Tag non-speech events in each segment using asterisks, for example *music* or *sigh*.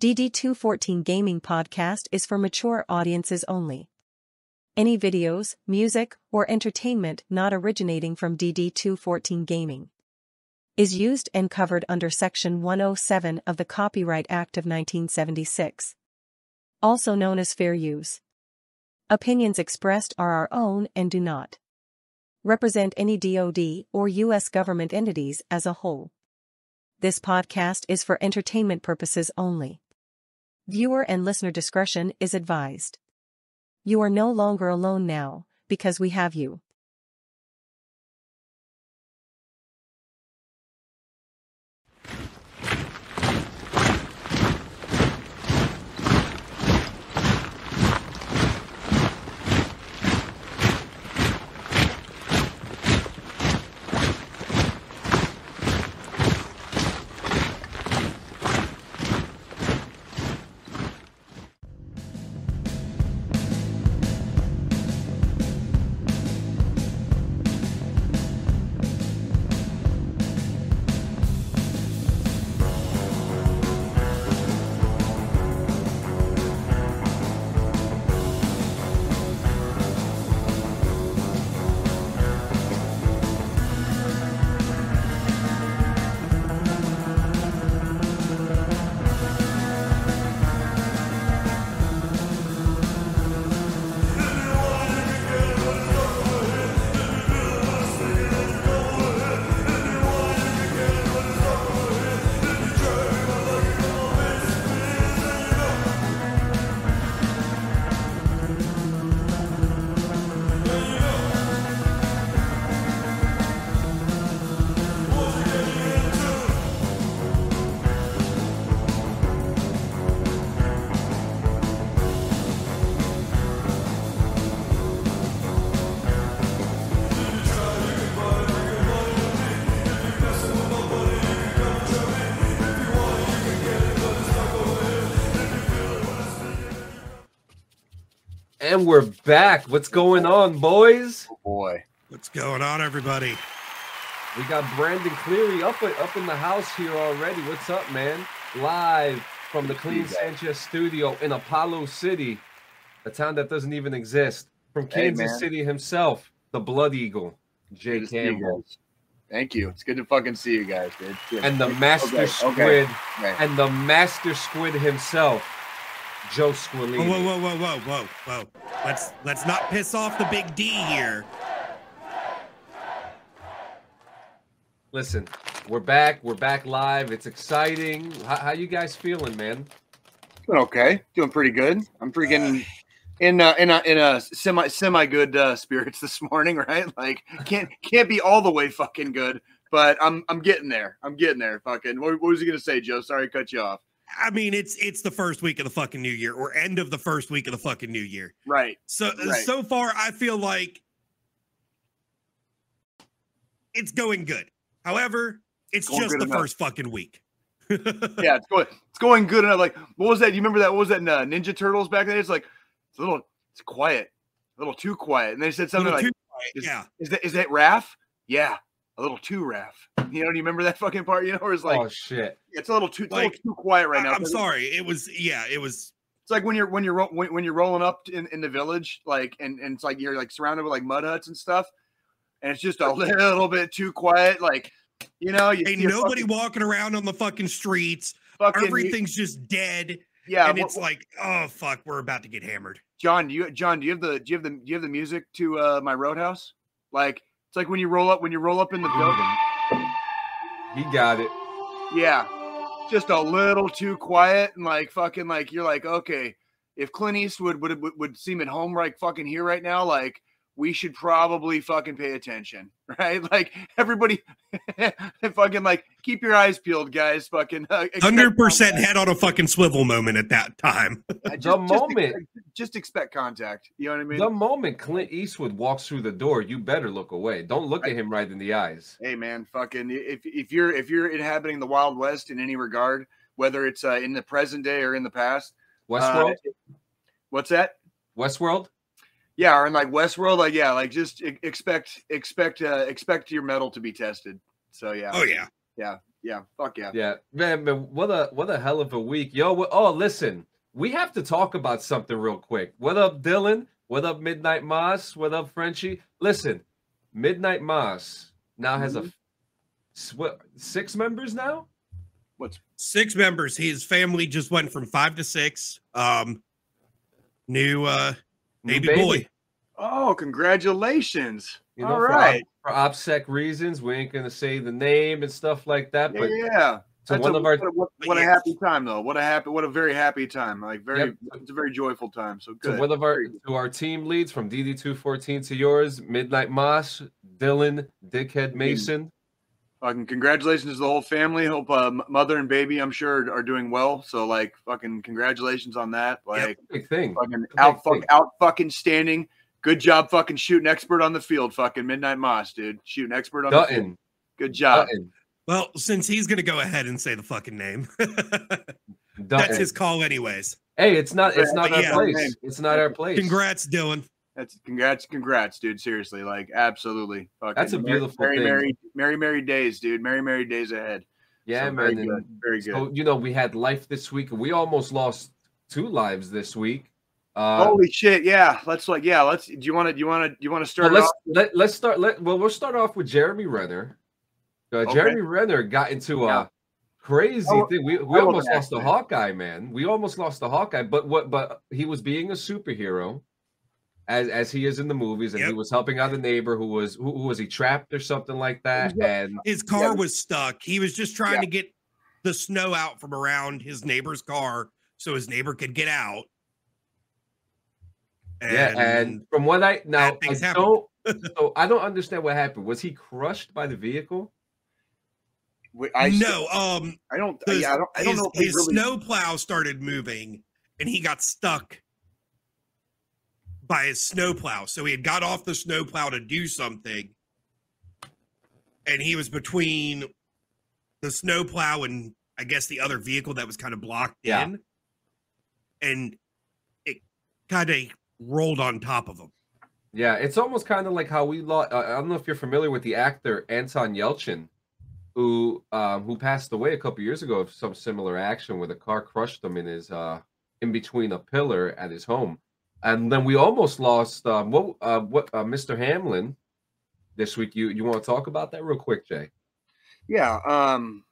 DD214 Gaming Podcast is for mature audiences only. Any videos, music, or entertainment not originating from DD214 Gaming is used and covered under Section 107 of the Copyright Act of 1976, also known as fair use. Opinions expressed are our own and do not represent any DoD or U.S. government entities as a whole. This podcast is for entertainment purposes only. Viewer and listener discretion is advised. You are no longer alone now, because we have you. And we're back. What's going on, boys? Oh boy. What's going on, everybody? We got Brandon Cleary up up in the house here already. What's up, man? Live from the Clean Sanchez studio in Apollo City, a town that doesn't even exist. From Kansas man. City himself, the Blood Eagle, Jay Good to see you Campbell. Thank you. It's good to fucking see you guys, dude. Good. and the Master Okay, Squid, okay, okay. and the Master Squid himself, Joe Squilini. Whoa, whoa, whoa, whoa, whoa, whoa, whoa. Let's let's not piss off the big D here. Listen, we're back. We're back live. It's exciting. How, how you guys feeling, man? Doing okay. Doing pretty good. I'm freaking *sighs* in uh, in a in a semi semi good uh, spirits this morning, *laughs* right? Like can't can't be all the way fucking good, but I'm I'm getting there. I'm getting there. Fucking. What, what was he gonna say, Joe? Sorry, to cut you off. I mean, it's it's the first week of the fucking new year, or end of the first week of the fucking new year. Right. So Right. so far, I feel like it's going good. However, it's Going just the enough. first fucking week. *laughs* Yeah, it's going it's going good enough. Like what was that? You remember that? What was that? in, Uh, Ninja Turtles back then. It's like it's a little it's quiet, a little too quiet. And they said something like, is, yeah. is that is that Raph? Yeah, a little too Raph. You know, do you remember that fucking part? You know, where it's like oh shit! it's a little too it's a little too quiet right now. I, am sorry. It was yeah. It was It's like when you're when you're when, when you're rolling up in, in the village, like and, and it's like you're like surrounded with like mud huts and stuff, and it's just a *laughs* little bit too quiet. Like you know, you ain't nobody fucking, walking around on the fucking streets. fucking Everything's just dead, yeah. and what- it's like, oh fuck, we're about to get hammered. John, do you John, do you have the do you have the do you have the music to uh my Roadhouse? Like it's like when you roll up when you roll up in the building. He got it. Yeah. Just a little too quiet and like fucking like you're like, okay, if Clint Eastwood would would, would seem at home right fucking here right now, like we should probably fucking pay attention, *laughs* right? Like everybody *laughs* fucking like keep your eyes peeled, guys. Fucking uh, Hundred percent head on a fucking swivel moment at that time. *laughs* Uh, The just, just moment. expect, just expect contact. You know what I mean? The moment Clint Eastwood walks through the door, you better look away. Don't look at him right in the eyes. hey man fucking if if you're if you're inhabiting the wild west in any regard whether it's uh, in the present day or in the past Westworld, uh, what's that Westworld. Yeah or in like westworld like yeah like just expect expect uh expect your metal to be tested so yeah Oh yeah. Yeah, Yeah. fuck yeah. Yeah, man, man, what a what a hell of a week, yo. Oh, listen, we have to talk about something real quick. What up, Dylan? What up, Midnight Moss? What up, Frenchie? Listen, Midnight Moss now has a what six members now. What's Six members. His family just went from five to six. Um, new uh New baby, boy. oh, congratulations. You know, All for, right. for OPSEC reasons, we ain't gonna say the name and stuff like that. Yeah, But yeah. to That's one a, of our what, a, what, what a Yes. happy time though. What a happy what a very happy time. Like very Yep. it's a very joyful time. So to good. one of our to our team leads from DD214 to yours, Midnight Moss, Dylan, Dickhead mm. Mason. Fucking congratulations to the whole family. Hope uh, mother and baby, I'm sure, are doing well. So like, fucking congratulations on that. Like, Big thing. fucking big out, fuck, thing. out, fucking standing. Good job, fucking shooting expert on the field. Fucking midnight moss, dude. Shooting expert on the field. Good job. Dutton. Well, since he's gonna go ahead and say the fucking name, *laughs* that's his call, anyways. Hey, it's not it's not But our yeah. place. It's not our place. Congrats, Dylan. That's congrats, congrats, dude. Seriously, like absolutely. Fucking That's a beautiful merry, thing. merry, merry, merry days, dude. Merry, merry days ahead. Yeah, So man. Very good. Very good. So you know, we had life this week, we almost lost two lives this week. Uh, Holy shit! Yeah, let's like yeah. Let's. Do you want to? Do you want to? Do you want to start? let's off? let, let's start. Let well, we'll start off with Jeremy Renner. Uh, Okay. Jeremy Renner got into a Yeah. crazy I thing. We we I almost lost the. Hawkeye, man. We almost lost the Hawkeye, but what? But he was being a superhero, as as he is in the movies, and he was helping out a neighbor who was who, who was he trapped or something like that, Yeah. and His car Yeah. was stuck. He was just trying Yeah. to get the snow out from around his neighbor's car so his neighbor could get out. yeah, and from what I now I don't. *laughs* so I don't understand what happened. Was he crushed by the vehicle? I no, um, I don't. his, Yeah, I don't. I don't his, know if his really. snow plow started moving and he got stuck by his snowplow. So he had got off the snowplow to do something, and he was between the snowplow and I guess the other vehicle that was kind of blocked Yeah. in, and it kind of rolled on top of him. Yeah, it's almost kind of like how we lost. I don't know if you're familiar with the actor Anton Yelchin, who um, who passed away a couple years ago of some similar action where the car crushed him in his uh, in between a pillar at his home, and then we almost lost um, what uh, what uh, Mr. Hamlin this week. You you want to talk about that real quick, Jay? Yeah. Um.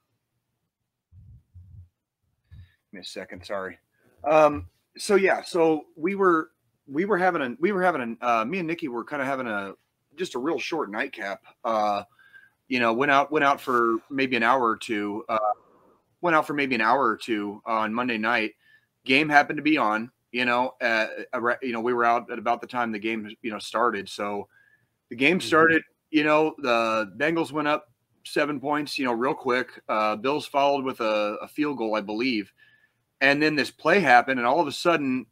Give me a second. Sorry. Um. So yeah. So we were we were having a we were having a uh, me and Nikki were kind of having a just a real short nightcap. Uh, you know, went out went out for maybe an hour or two. Uh, went out for maybe an hour or two on Monday night. Game happened to be on. You know, uh, you know, we were out at about the time the game you know started. So the game Mhm. started. You know, the Bengals went up seven points. You know, real quick. Uh, Bills followed with a, a field goal, I believe, and then this play happened, and all of a sudden,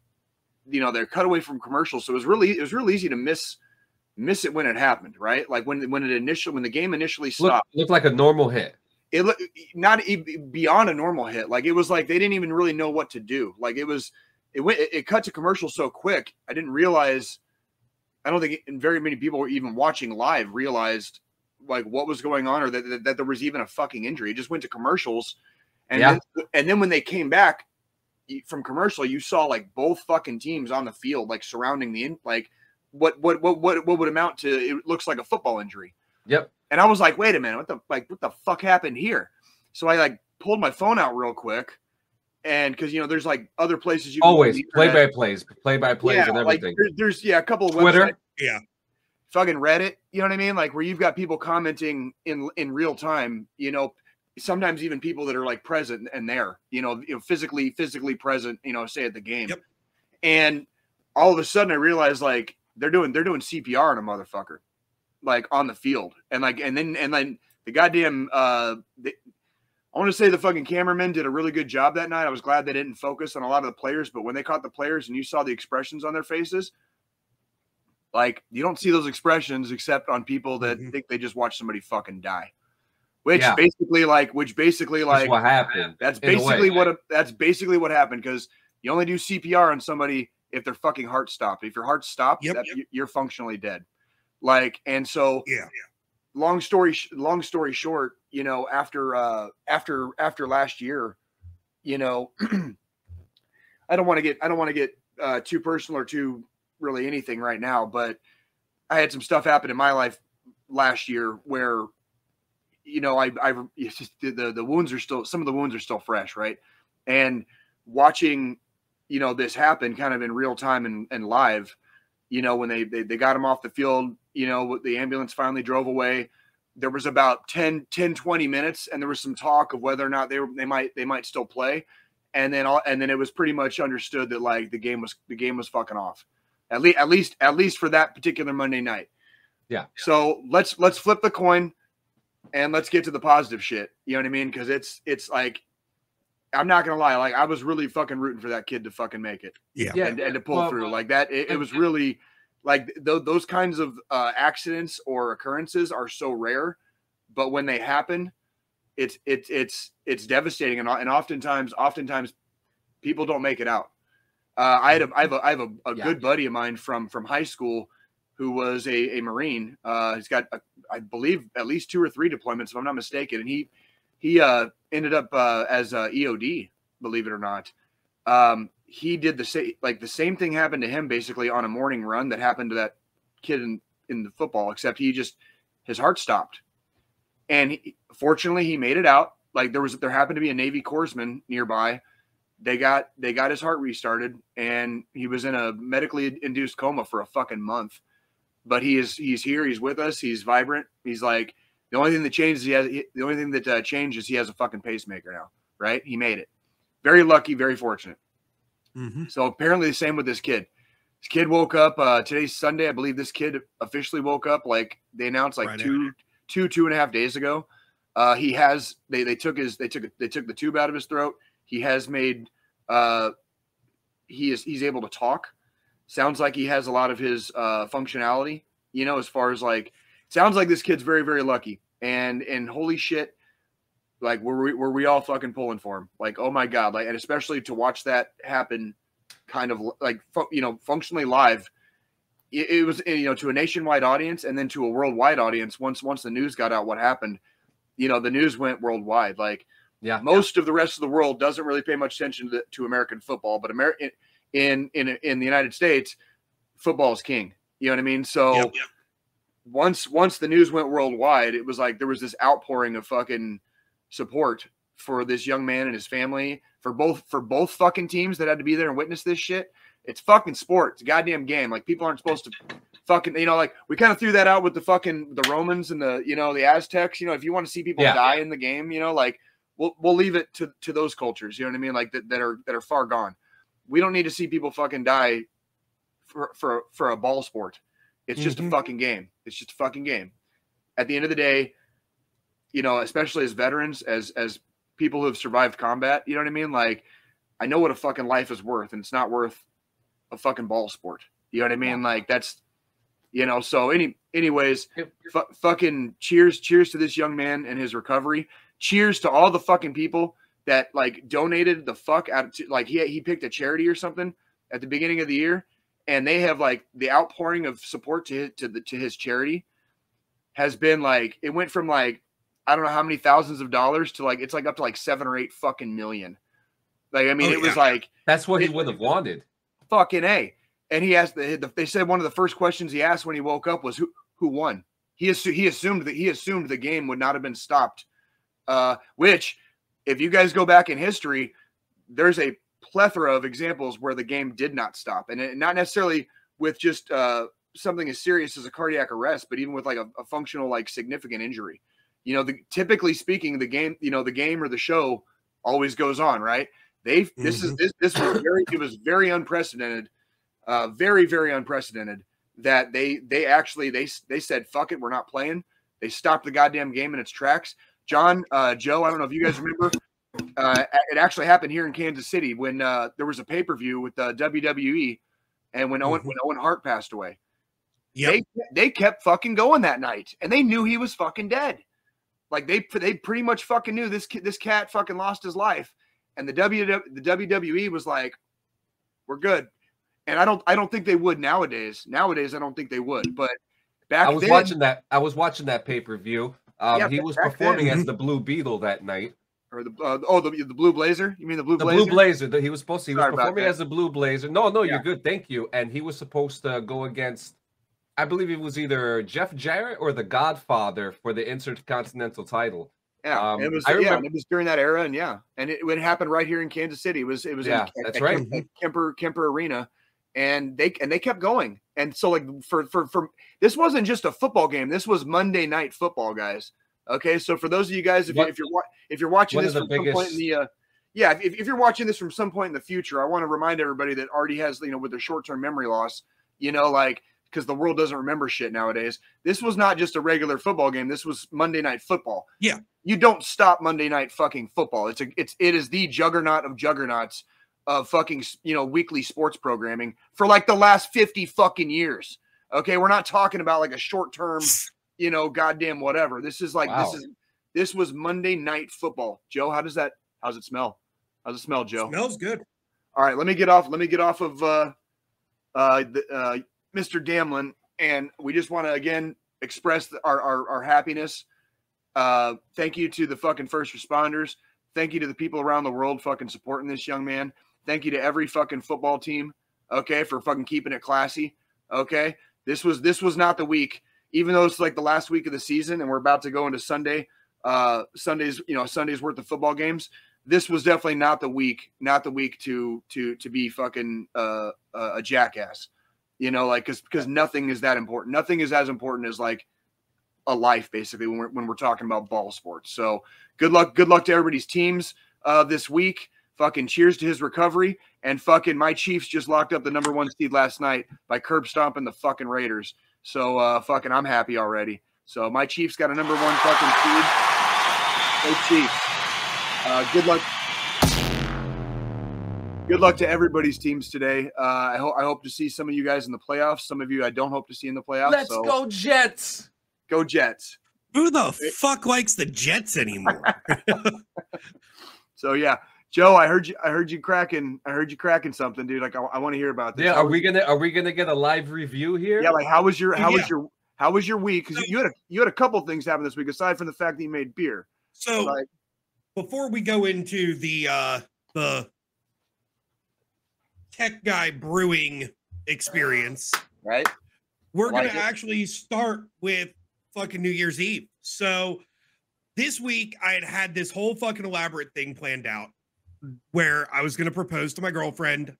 you know, they're cut away from commercial. So it was really it was really easy to miss miss it when it happened, right? Like when when it initially when the game initially stopped looked like a normal hit. it looked not beyond a normal hit. Like it was like they didn't even really know what to do. Like it was, it went, it, it cut to commercial so quick. I didn't realize. I don't think very many people were even watching live realized like what was going on or that, that, that there was even a fucking injury. It just went to commercials, and Yeah. then, and then when they came back from commercial, you saw like both fucking teams on the field, like surrounding the in, like what what what what what would amount to? It looks like a football injury. Yep. And I was like, wait a minute, what the like what the fuck happened here? So I like pulled my phone out real quick. And because you know, there's like other places you can go on Always the play by plays, play by plays, yeah, and like everything. there- there's yeah, a couple of Twitter. websites, Yeah. fucking Reddit, you know what I mean? Like where you've got people commenting in in real time, you know, sometimes even people that are like present and there, you know, you know, physically physically present, you know, say at the game. Yep. And all of a sudden I realized like they're doing they're doing CPR on a motherfucker like on the field. And like and then and then the goddamn uh the, I want to say the fucking cameramen did a really good job that night. I was glad they didn't focus on a lot of the players, but when they caught the players and you saw the expressions on their faces, like you don't see those expressions except on people that Mhm. think they just watched somebody fucking die. Which Yeah. basically like which basically That's like what happened. that's way. basically what a, that's basically what happened because you only do CPR on somebody if their fucking heart stopped. If your heart stopped, Yep. that, you- you're functionally dead. Like and so Yeah. long story long story short, you know, after uh after after last year, you know, *clears throat* I don't want to get I don't want to get uh too personal or too really anything right now, but I had some stuff happen in my life last year where you know I I *laughs* the the wounds are still some of the wounds are still fresh, right? And watching you know this happen kind of in real time and, and live you know when they, they they got him off the field you know the ambulance finally drove away there was about 10 10 20 minutes and there was some talk of whether or not they were they might they might still play and then all and then it was pretty much understood that like the game was the game was fucking off at least at least at least for that particular monday night Yeah. so let's let's flip the coin and let's get to the positive shit you know what i mean because it's it's like i'm not gonna lie like i was really fucking rooting for that kid to fucking make it Yeah. Yeah, and, and to pull well, through like that. It, it was really like th- those kinds of uh, accidents or occurrences are so rare, but when they happen, it's it's it's it's devastating, and, and oftentimes oftentimes people don't make it out. Uh, I had a, I have a, I have a, a Yeah. good buddy of mine from from high school who was a, a Marine. Uh, he's got a, I believe at least two or three deployments, if I'm not mistaken, and he he uh, ended up uh, as uh, EOD, believe it or not. Um, he did the same like the same thing happened to him basically on a morning run that happened to that kid in, in the football, except he just his heart stopped. And he, fortunately he made it out. Like there was there happened to be a Navy corpsman nearby. They got they got his heart restarted and he was in a medically induced coma for a fucking month. But he is he's here, he's with us, he's vibrant. He's like the only thing that changes he has the only thing that uh, changes he has a fucking pacemaker now, right? He made it. Very lucky, very fortunate. Hmm So apparently the same with this kid. This kid woke up uh today's Sunday. I believe this kid officially woke up like they announced like Friday. two, two, two and a half days ago. Uh he has they they took his they took they took the tube out of his throat. He has made uh he is he's able to talk. Sounds like he has a lot of his uh functionality, you know, as far as like sounds like this kid's very, very lucky. And and holy shit, like were we were we all fucking pulling for him? Like, oh my god, like and especially to watch that happen kind of like you know functionally live it, it was you know to a nationwide audience and then to a worldwide audience once once the news got out what happened you know the news went worldwide like Yeah. most of the rest of the world doesn't really pay much attention to, to american football but american in in in the united states football is king you know what i mean so Yep. once once the news went worldwide it was like there was this outpouring of fucking support for this young man and his family for both for both fucking teams that had to be there and witness this shit. It's fucking sport. It's a goddamn game. Like people aren't supposed to fucking you know like we kind of threw that out with the fucking the romans and the you know the aztecs. You know if you want to see people Yeah. die in the game you know like we'll, we'll leave it to to those cultures you know what i mean? Like that, that are that are far gone. We don't need to see people fucking die for for for a ball sport. It's just a Mhm. fucking game. It's just a fucking game. At the end of the day you know especially as veterans as as people who have survived combat you know what i mean? Like i know what a fucking life is worth and it's not worth a fucking ball sport. You know what i mean? Like that's you know so any anyways fu- fucking cheers cheers to this young man and his recovery. Cheers to all the fucking people that like donated the fuck out to like he he picked a charity or something at the beginning of the year and they have like the outpouring of support to his, to the to his charity has been like it went from like I don't know how many thousands of dollars to like it's like up to like seven or eight fucking million. Like I mean, Oh, it was like That's what he would have wanted. fucking a. And he asked the, the they said one of the first questions he asked when he woke up was who who won. He assu- he assumed that he assumed the game would not have been stopped. Uh, which, if you guys go back in history, there's a plethora of examples where the game did not stop, and it, not necessarily with just uh, something as serious as a cardiac arrest, but even with like a, a functional like significant injury. You know, the, typically speaking, the game, you know, the game or the show always goes on, right? They this is this this was very it was very unprecedented, uh, very very unprecedented that they they actually they they said fuck it, we're not playing. They stopped the goddamn game in its tracks. John, uh, Joe, I don't know if you guys remember. Uh, it actually happened here in Kansas City when uh, there was a pay per view with uh, WWE, and when Owen Mhm. when Owen Hart passed away, Yep. they they kept fucking going that night, and they knew he was fucking dead. Like they they pretty much fucking knew this this cat fucking lost his life, and the W the WWE was like, "We're good," and I don't I don't think they would nowadays. Nowadays, I don't think they would, but back I was then, watching that. I was watching that pay per view. Um, Yeah, he was performing then- as *laughs* the Blue Beetle that night. Or the uh, oh the the blue blazer? You mean the blue The blazer? Blue Blazer. that He was supposed to. He was Sorry performing as the Blue Blazer. No, no, Yeah. you're good. Thank you. And he was supposed to go against, I believe it was either Jeff Jarrett or the Godfather for the Intercontinental title. Yeah, Um, it was. I yeah, remember- it was during that era, and yeah, and it, it happened right here in Kansas City. It was. It was. Yeah, in, that's at, right. Kemper, Kemper Kemper Arena, and they and they kept going. And so like for for for this wasn't just a football game. This was Monday night football, guys. Okay, so for those of you guys, if, you, What- if you're if you're watching this from the some point in the uh, yeah, if, if you're watching this from some point in the future, I want to remind everybody that already has you know with their short term memory loss, you know, like because the world doesn't remember shit nowadays. This was not just a regular football game. This was Monday night football. Yeah. You don't stop Monday night fucking football. It's a it's it is the juggernaut of juggernauts of fucking you know weekly sports programming for like the last 50 fucking years. Okay, we're not talking about like a short term, *laughs* you know, goddamn whatever. This is like Wow. this is this was Monday night football. Joe, how does that how's it smell? How's it smell, Joe? Smells good. All right, let me get off. Let me get off of uh, uh, the, uh, Mr. Damlin, and we just want to again express our, our our happiness. Uh, thank you to the fucking first responders. Thank you to the people around the world fucking supporting this young man. Thank you to every fucking football team. Okay, for fucking keeping it classy. Okay, this was this was not the week, even though it's like the last week of the season, and we're about to go into Sunday. Uh, Sundays, you know, Sundays worth of football games this was definitely not the week, not the week to to to be fucking uh, a jackass, you know, like because because nothing is that important. Nothing is as important as like a life, basically, when we're when we're talking about ball sports. So good luck, good luck to everybody's teams uh, this week. Fucking cheers to his recovery, and fucking my Chiefs just locked up the number one seed last night by curb stomping the fucking Raiders. So uh, fucking, I'm happy already. So my Chiefs got a number one fucking seed. Go Chiefs. Uh, good luck. Good luck to everybody's teams today. Uh, I hope I hope to see some of you guys in the playoffs. Some of you I don't hope to see in the playoffs. Let's so go Jets. go Jets. Who the fuck likes the Jets anymore? *laughs* *laughs* So yeah, Joe, I heard you. I heard you cracking. I heard you cracking something, dude. Like I, I want to hear about this. Yeah, How are was- we gonna are we gonna get a live review here? Yeah, like how was your how Yeah. was your how was your week? Because you had a you had a couple things happen this week aside from the fact that you made beer. so Like before we go into the uh the tech guy brewing experience, right. we're like gonna it. actually start with fucking New Year's Eve. So this week I had had this whole fucking elaborate thing planned out where I was gonna propose to my girlfriend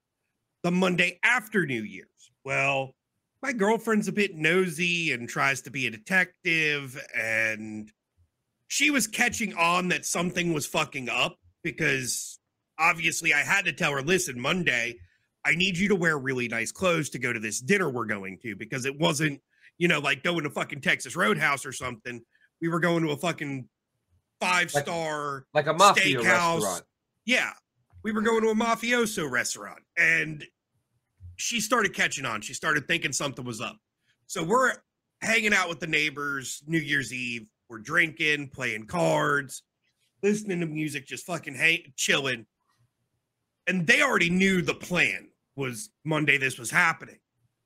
the Monday after New Year's. Well, my girlfriend's a bit nosy and tries to be a detective and she was catching on that something was fucking up because obviously I had to tell her, listen, Monday, I need you to wear really nice clothes to go to this dinner we're going to because it wasn't, you know, like going to fucking Texas Roadhouse or something. We were going to a fucking five star like a mafia steakhouse. restaurant. Yeah. We were going to a mafioso restaurant and she started catching on. She started thinking something was up. So we're hanging out with the neighbors New Year's Eve. We're drinking, playing cards, listening to music, just fucking hang- chilling. And they already knew the plan was Monday this was happening.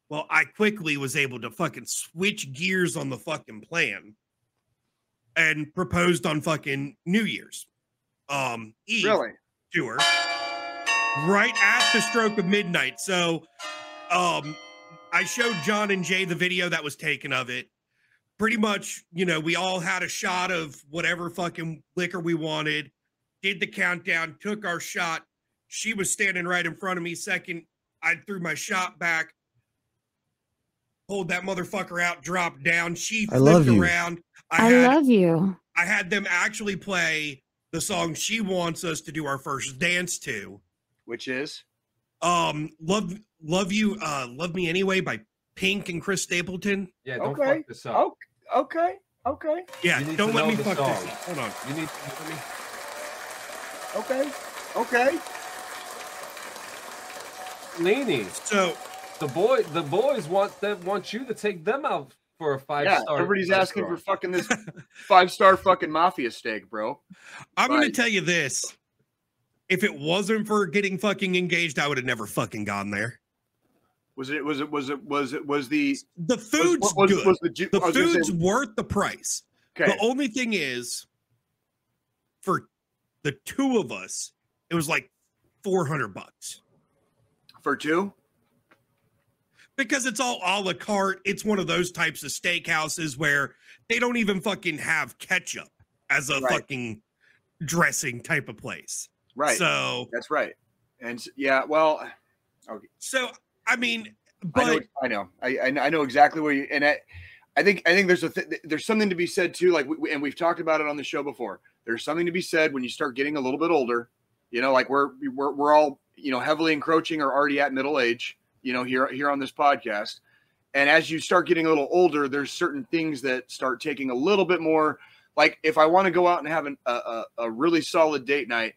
Well, I quickly was able to fucking switch gears on the fucking plan and proposed on fucking New Year's. Um Eve Really? to her right at the stroke of midnight. So um I showed John and Jay the video that was taken of it. Pretty much, you know, we all had a shot of whatever fucking liquor we wanted, did the countdown, took our shot. She was standing right in front of me. Second, I threw my shot back, pulled that motherfucker out, dropped down. She I flipped love you. around. I had love you. I had them actually play the song she wants us to do our first dance to. Which is Um, love, love you, uh, love me anyway by Pink and Chris Stapleton. Yeah, don't Okay. fuck this up. okay, okay, Yeah, don't let me the fuck this. up. Hold on. You need to let me okay, okay. Nene, So the boy the boys want them want you to take them out for a five Yeah, star. everybody's asking for fucking this five star fucking mafia steak, bro. I'm gonna tell you this: if it wasn't for getting fucking engaged, I would have never fucking gone there. Was it? Was it? Was it? Was it? Was the The food's was, good. was the, ju- the I say, food's worth the price. Okay. The only thing is, for the two of us, it was like four hundred bucks For two? because it's all a la carte. It's one of those types of steakhouses where they don't even fucking have ketchup as a Right. fucking dressing type of place. Right. So, That's right. And yeah, well, okay. so I mean, I know. but I know. I, I I know exactly where you and I. I think I think there's a th- there's something to be said too. Like we, and we've talked about it on the show before. There's something to be said when you start getting a little bit older. You know, like we're we're we're all you know heavily encroaching or already at middle age. You know, here here on this podcast. And as you start getting a little older, there's certain things that start taking a little bit more. Like if I want to go out and have an, a, a really solid date night,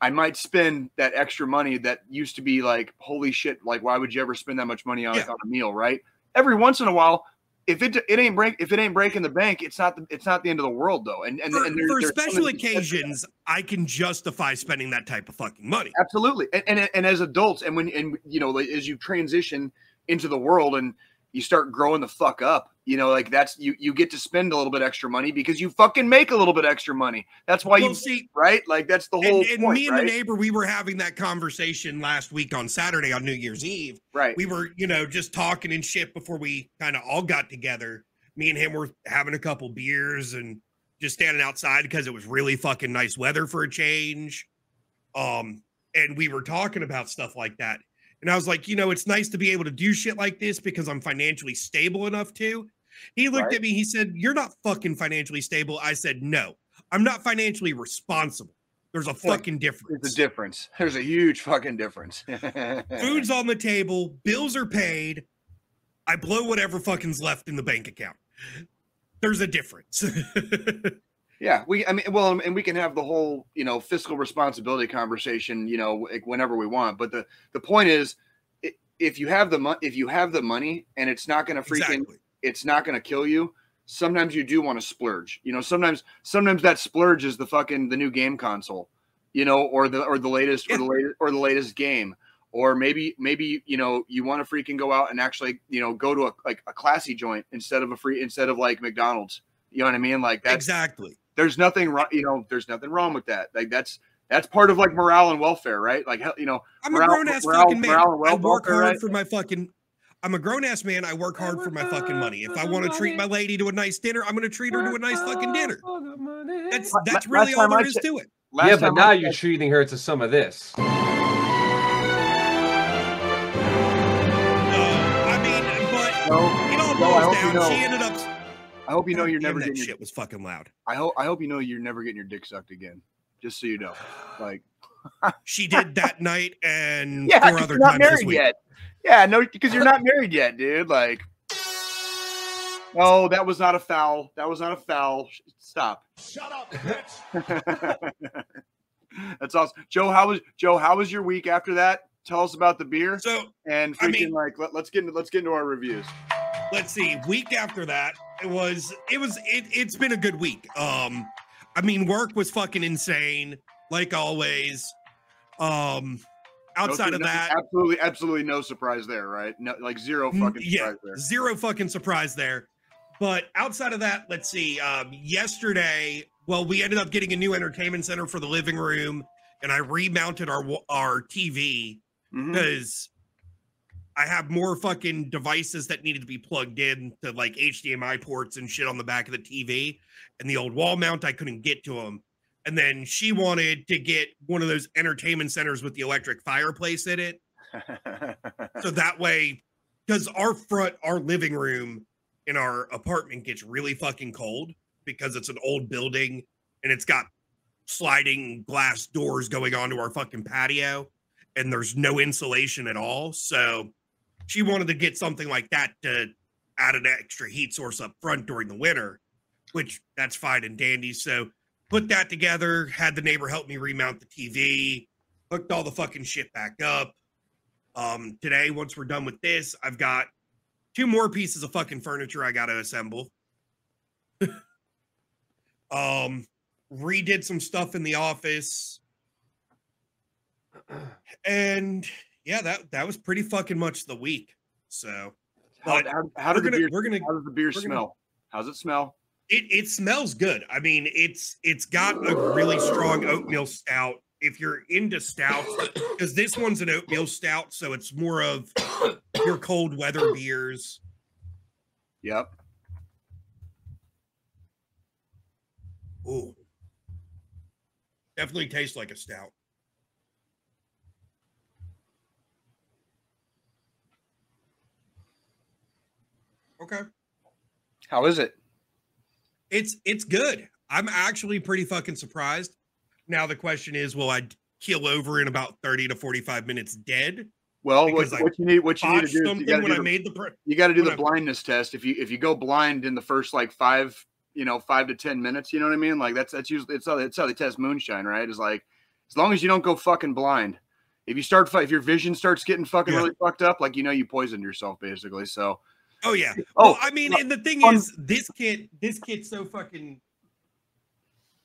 I might spend that extra money that used to be like, holy shit, like why would you ever spend that much money on, Yeah. on a meal, right? Every once in a while, if it it ain't break if it ain't breaking the bank, it's not the, it's not the end of the world though. And and, for, and there- for special something to be said for that. occasions, I can justify spending that type of fucking money. absolutely. And, and and as adults, and when and you know like, as you transition into the world and you start growing the fuck up, you know, like that's you you get to spend a little bit extra money because you fucking make a little bit extra money. That's why Well, you see, right like that's the whole and, and point, me and right? the neighbor, we were having that conversation last week on Saturday on New Year's Eve. right. We were, you know, just talking and shit before we kind of all got together. Me and him were having a couple beers and just standing outside because it was really fucking nice weather for a change. Um, and we were talking about stuff like that. And I was like, you know, it's nice to be able to do shit like this because I'm financially stable enough to. He looked Right. at me, he said, You're not fucking financially stable. I said, No, I'm not financially responsible. There's a fucking difference. There's a difference. There's a huge fucking difference. Food's *laughs* on the table, bills are paid. I blow whatever fucking's left in the bank account. There's a difference. *laughs* Yeah, we. I mean, well, and we can have the whole, you know, fiscal responsibility conversation, you know, like whenever we want. But the the point is, if you have the money, if you have the money, and it's not going to freaking, exactly. it's not going to kill you. Sometimes you do want to splurge. You know, sometimes sometimes that splurge is the fucking the new game console, you know, or the or the latest or the latest or the latest game. Or maybe maybe you know you want to freaking go out and actually you know go to a like a classy joint instead of a free instead of like McDonald's. You know what I mean? Like that's exactly. There's nothing wrong you know there's nothing wrong with that like that's that's part of like morale and welfare right like hell, you know I'm a grown ass fucking man. morale and I work welfare, hard right? for my fucking. I'm a grown ass man. I work hard for my fucking money. If I want to treat my lady to a nice dinner, I'm going to treat her to a nice fucking dinner. That's La- that's last really all time I there is checked- to it. last yeah, but now I you're treating her to some of this. Uh, I mean, but no, it all boils hope you down. know. She ended up. I hope you know you're Damn, never that getting your shit was fucking loud. i hope i hope you know you're never getting your dick sucked again just so you know. Like *laughs* She did that night and *laughs* yeah four 'cause other you're not times this married week. yet. Yeah no because you're not married yet dude like. No that was not a foul. That was not a foul. Stop. Shut up, bitch. *laughs* that's awesome joe how was joe how was your week after that? Tell us about the beer So and I freaking mean- like let, us get into let's get into our reviews. Let's see week after that it was it was it, it's been a good week. Um i mean work was fucking insane like always. Um outside No- of that absolutely absolutely no surprise there right? No like zero n- fucking yeah there. zero fucking surprise there. But outside of that let's see um yesterday well we ended up getting a new entertainment center for the living room and i remounted our our tv because I have more fucking devices that needed to be plugged in to like HDMI ports and shit on the back of the TV. And the old wall mount, I couldn't get to them. And then she wanted to get one of those entertainment centers with the electric fireplace in it. So *laughs* that way, because our front, our living room in our apartment gets really fucking cold because it's an old building and it's got sliding glass doors going onto our fucking patio and there's no insulation at all. So she wanted to get something like that to add an extra heat source up front during the winter, which that's fine and dandy. So put that together, had the neighbor help me remount the TV, hooked all the fucking shit back up. Um, today, once we're done with this, I've got two more pieces of fucking furniture I gotta assemble. *laughs* um, redid some stuff in the office. *clears throat* And yeah, that that was pretty fucking much the week. So how, how, how we're did the gonna beer we're gonna how does the beer gonna- smell how's it smell It it smells good. I mean, it's it's got a really strong oatmeal stout. If you're into stouts, because this one's an oatmeal stout, so it's more of your cold weather beers. Yep. Ooh. Definitely tastes like a stout. Okay. How is it? It's it's good. I'm actually pretty fucking surprised. Now the question is, will I keel over in about 30 to 45 minutes dead? Well, what, what you need, what you need to do, is you got to when do, I the, made the you got to do the I- blindness test. If you if you go blind in the first like five, you know, five to ten minutes, you know what I mean? Like that's that's usually it's how it's how they test moonshine, right? Is like as long as you don't go fucking blind. If you start, if your vision starts getting fucking Yeah. really fucked up, like you know, you poisoned yourself basically. So, Oh yeah. Oh, well, I mean, and the thing fun- is, this kid, this kid's so fucking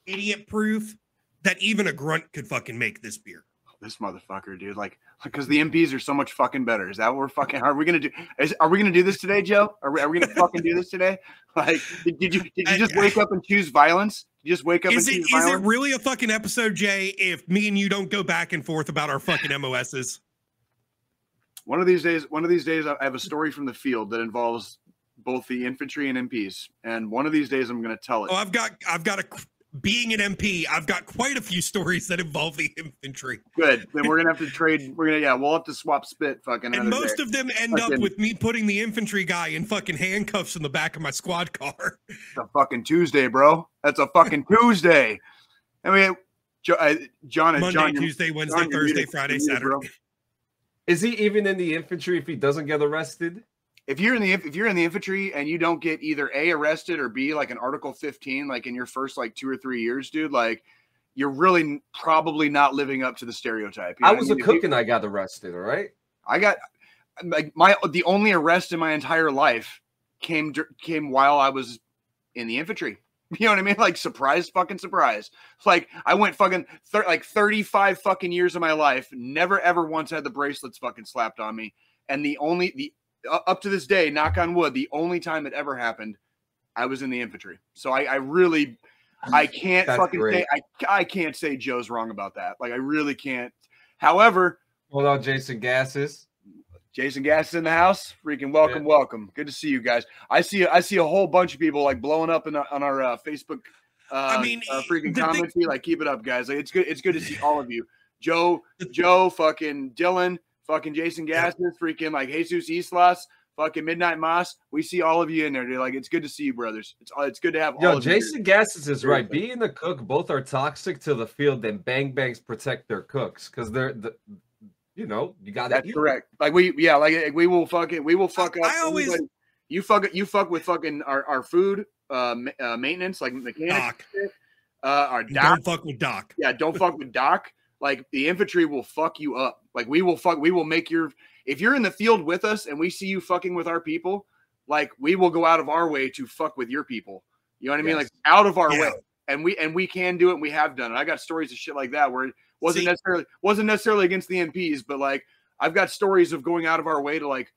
idiot proof that even a grunt could fucking make this beer. this motherfucker, dude, like because the MPs are so much fucking better. Is that what we're fucking? Are we gonna do? Is, are we gonna do this today, Joe? Are we, are we gonna fucking do this today? *laughs* Like, did, did you did you just wake up and choose violence? Did you just wake up Is and it choose is it really a fucking episode, Jay? If me and you don't go back and forth about our fucking MOSs, One of these days, one of these days, I have a story from the field that involves both the infantry and MPs, and one of these days, I'm going to tell it. oh, I've got I've got a being an MP, I've got quite a few stories that involve the infantry, Good. Then we're gonna have to trade. We're gonna, yeah, we'll have to swap spit. Fucking. and most day. of them end up with me putting the infantry guy in fucking handcuffs in the back of my squad car. *laughs* It's a fucking Tuesday, bro. That's a fucking Tuesday. I mean, uh, John Monday, John, Tuesday, Wednesday, John, Thursday. Friday, bro. Is he even in the infantry if he doesn't get arrested? if you're in the if you're in the infantry and you don't get either a arrested or b like an article 15 like in your first like two or three years dude like you're really probably not living up to the stereotype You know I was mean? a If you- cook and I got arrested. All right. i got like my the only arrest in my entire life came came while i was in the infantry you know what i mean? Like surprise fucking surprise. It's like i went fucking thir- like 35 fucking years of my life never ever once had the bracelets fucking slapped on me. And the only the uh, up to this day knock on wood the only time it ever happened i was in the infantry. So i, I really i can't That's fucking say. I, I can't say joe's wrong about that. Like i really can't. However Hold on, Jason Gasses. Jason Gass is in the house. Freaking welcome, Yeah. welcome. Good to see you guys. I see I see a whole bunch of people like blowing up in our, on our uh, Facebook. Uh, mean, uh, freaking the thing- comment feed. Like, keep it up, guys. Like, it's good. It's good to see all of you. Joe, Joe, fucking Dylan, fucking Jason Gassis, freaking like Jesus Islas, fucking Midnight Moss. We see all of you in there, dude. Like, it's good to see you, brothers. It's uh, it's good to have all Yo, of. Jason Gassis is right. Seriously. Being the cook, both are toxic to the field, and bang bangs protect their cooks because they're the, you know, you got That's correct. Like we, yeah, like like, we will fucking, we will fuck up. I always- anybody- you fuck it. You fuck with fucking our, our food uh, uh maintenance, like mechanics, Doc. uh, our doc. Don't fuck with Doc. Yeah, don't fuck with doc. Like the infantry will fuck you up. Like we will fuck. We will make your. If you're in the field with us and we see you fucking with our people, like we will go out of our way to fuck with your people. You know what I mean? Yes. Like out of our Yeah. way. And we and we can do it. and We have done it. I got stories of shit like that where it wasn't See- necessarily wasn't necessarily against the MPs, but like I've got stories of going out of our way to like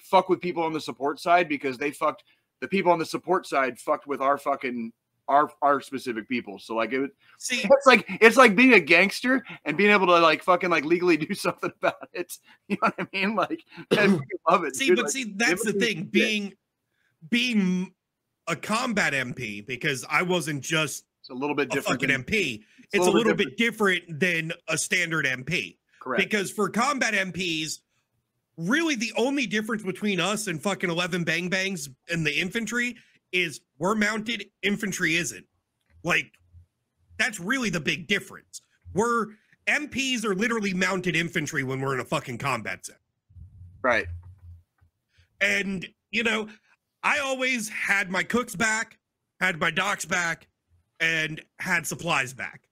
fuck with people on the support side because they fucked the people on the support side fucked with our fucking our our specific people. So like it, See, it's like it's like being a gangster and being able to like fucking like legally *laughs* do something about it. You know what I mean? Like *clears throat* I love it. see, dude. but Like, see, that's the thing. yeah. Being being a combat MP, because I wasn't just it's a little bit different. fucking than- MP. It's a little bit different. different than a standard MP. correct. Because for combat MPs, really the only difference between us and fucking 11 bang bangs and the infantry is we're mounted, infantry isn't. Like, that's really the big difference. We're MPs are literally mounted infantry when we're in a fucking combat zone. right. And, you know, I always had my cooks back, had my docs back, and had supplies back.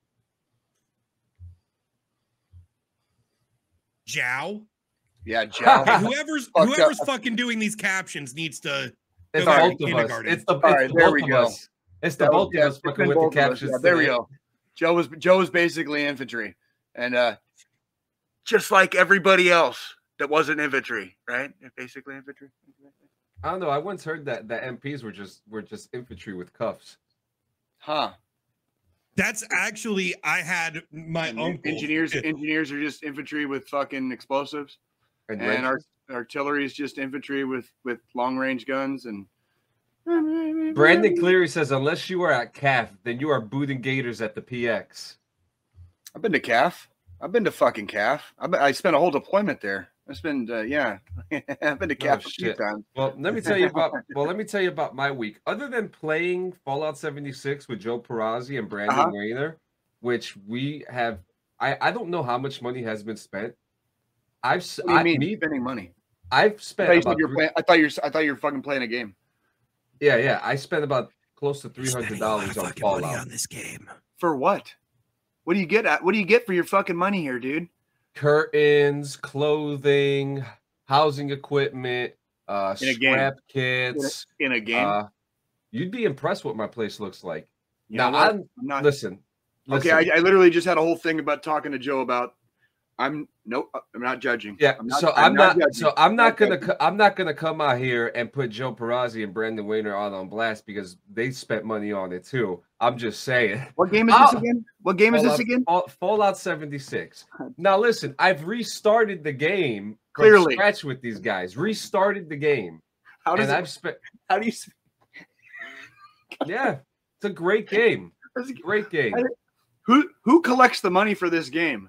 Jow. Yeah, Joe. Whoever's whoever's fucking doing these captions needs to It's Go back both to of us. kindergarten. It's the, it's All right, the there both we of go. us. It's the That was- both yeah, of us fucking with the both of us. captions. Yeah, there we go. Joe was Joe was basically infantry, and uh just like everybody else that wasn't infantry, right? Basically infantry. I don't know. I once heard that the MPs were just were just infantry with cuffs. Huh. That's actually I had my En- uncle engineers *laughs* engineers are just infantry with fucking explosives. And, And our artillery is just infantry with with long range guns and Brandon Cleary says, unless you are at CAF, then you are booting gators at the PX. I've been to CAF. I've been to fucking CAF. I've been, I spent a whole deployment there. I spent uh, yeah. *laughs* I've been to CAF a few shit. times. Well, let me tell you about *laughs* well, let me tell you about my week. Other than playing Fallout 76 with Joe Perazzi and Brandon Uh-huh. Rayner, which we have I, I don't know how much money has been spent. I've s- What do you I, mean me, spending money? I've I thought, spent you said about you're playing, I thought you're I thought you were fucking playing a game. yeah, yeah. I spent about close to You're three spending hundred a lot dollars on fucking money Fallout. on this game. For what? What do you get at? What do you get for your fucking money here, dude? Curtains, clothing, housing equipment, uh In a game. scrap kits. In a game? Uh, you'd be impressed what my place looks like. You now? I'm I'm not listen. Okay. I, I literally just had a whole thing about talking to Joe about. I'm no, uh, I'm not judging. Yeah, I'm not, so I'm, not, judging. so I'm not gonna judging. I'm not gonna come out here and put Joe Perazzi and Brandon Wayner out on blast because they spent money on it too. I'm just saying. What game is this I'll- again? What game is this again? Fallout 76. *laughs* Now listen, I've restarted the game Clearly. scratch with these guys. Restarted the game, How does and it, I've spent. *laughs* how do you Yeah, it's a great game. It's a Great game. Who who collects the money for this game?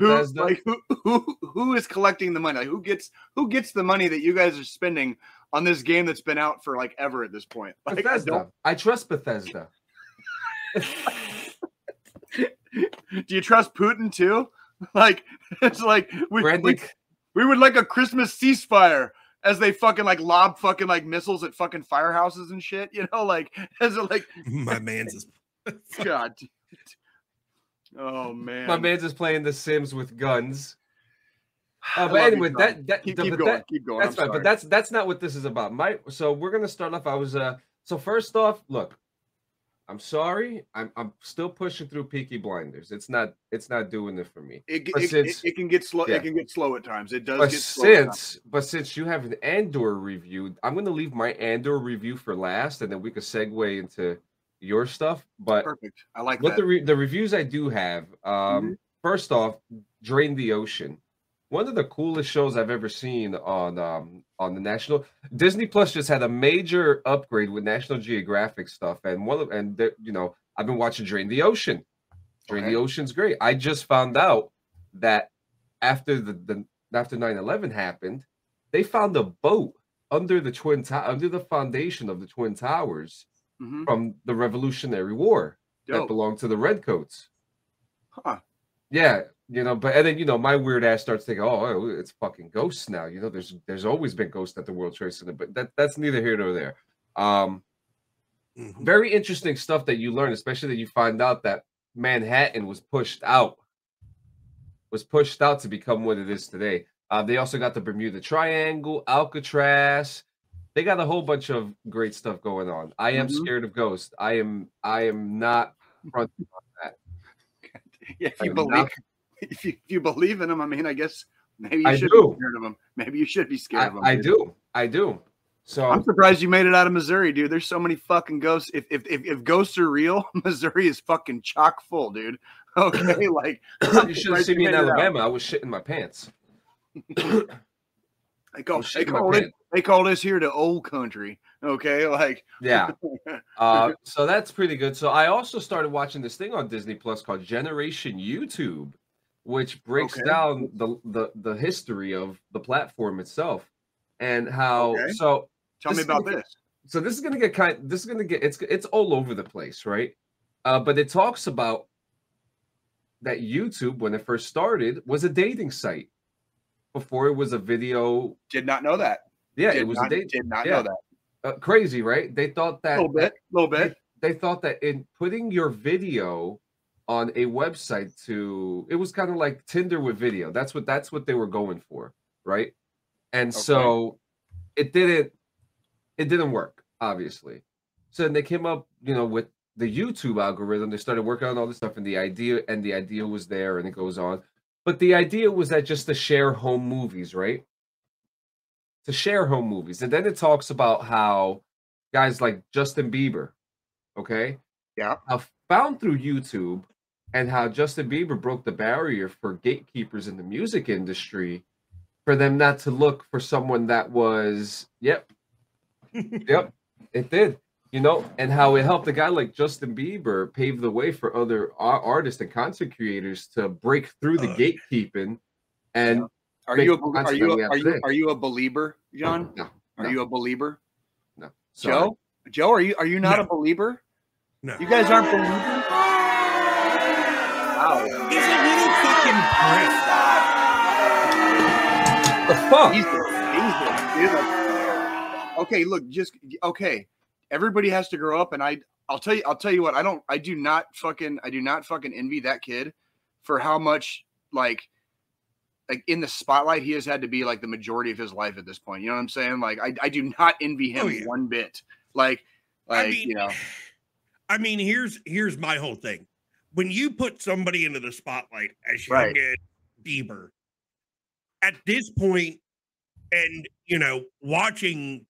Who like who, who who is collecting the money? Like, who gets who gets the money that you guys are spending on this game that's been out for like ever at this point? *laughs* Like, I Bethesda. don't- I trust Bethesda. *laughs* do you trust Putin too? *laughs* Like it's like we, we we would like a Christmas ceasefire as they fucking like lob fucking like missiles at fucking firehouses and shit. You know, like as it like My man's is God. Oh *laughs* man. my man's is playing The Sims with guns. *sighs* Uh, but anyway, that that, keep, the- keep but going. that- keep going. that's I'm fine. But that's that's not what this is about. My so we're gonna start off. I was uh so first off, look, I'm sorry. I'm I'm still pushing through Peaky Blinders. It's not it's not doing it for me. it, it, it, since- it can get slow. yeah. It can get slow at times. It does But get slow. since but since you have an Andor review, I'm gonna leave my Andor review for last, and then we can segue into your stuff. But perfect. I like what the re- the reviews I do have, um, Mm-hmm. first off, Drain the Ocean, one of the coolest shows I've ever seen on um on the national Disney Plus just had a major upgrade with National Geographic stuff, and one of and the- you know I've been watching Drain the Ocean. Drain the Ocean's great. I just found out that after the, the after 9-11 happened, they found a boat under the twin under the foundation of the twin towers Mhm. from the Revolutionary War that belonged to the Redcoats. Huh. Yeah, you know, but and then you know, my weird ass starts thinking, oh, oh, it's fucking ghosts now. You know, there's there's always been ghosts at the World Trade Center, but that that's neither here nor there. Um, Mhm. very interesting stuff that you learn, especially that you find out that Manhattan was pushed out, was pushed out to become what it is today. Uh, they also got the Bermuda Triangle, Alcatraz. They got a whole bunch of great stuff going on. I am Mhm. scared of ghosts. I am I am not fronting *laughs* Yeah, if you believe, not- *laughs* if you, if you believe in them, I mean, I guess maybe you I should do. be scared of them. Maybe you should be scared I, of them. I do. I do. So I'm surprised you made it out of Missouri, dude. There's so many fucking ghosts. If if if, if ghosts are real, *laughs* Missouri is fucking chock full, dude. Okay, like you should have seen me in made it out. Alabama. I was shitting my pants. They call, I was they call it pants. they call this here the old country. Okay, *laughs* like Yeah. *laughs* Uh, so that's pretty good. So I also started watching this thing on Disney Plus called Generation YouTube, which breaks Okay. down the, the the history of the platform itself and how. Okay. So tell me about this. so this is gonna get kind. This is gonna get it's it's all over the place, right? Uh, but it talks about that YouTube when it first started was a dating site before it was a video. Did not know that. Yeah, did it was not, a date. Did not yeah. know that. Uh, crazy, right? They thought that A little bit. A little bit. they thought that in putting your video on a website to it was kind of like Tinder with video. That's what that's what they were going for, right? And Okay. so it didn't it didn't work, obviously. So then they came up, you know, with the YouTube algorithm. They started working on all this stuff, and the idea and the idea was there, and it goes on. But the idea was that just to share home movies, right? To share home movies. And then it talks about how guys like Justin Bieber, okay? Yeah. Have found through YouTube and how Justin Bieber broke the barrier for gatekeepers in the music industry for them not to look for someone that was, yep, yep, *laughs* it did. You know, and how it helped a guy like Justin Bieber pave the way for other artists and content creators to break through the Uh, gatekeeping. And Are you a, are you that we a, are you are you a believer, John? no, Are no. you a believer, no, sorry. Joe? Joe, are you are you not No. a believer? No. You guys aren't believers. Wow. He's a little fucking prick. the fuck? He's the, he's the, dude, like, okay, look, just okay. Everybody has to grow up, and I, I'll tell you, I'll tell you what. I don't, I do not fucking, I do not fucking envy that kid for how much like, like in the spotlight he has had to be like the majority of his life at this point. You know what I'm saying? Like, I, I do not envy oh, him Oh, yeah. one bit. Like, like I mean, you know, *sighs* I mean, here's here's my whole thing. When you put somebody into the spotlight as you Right. as Bieber, at this point, and you know, watching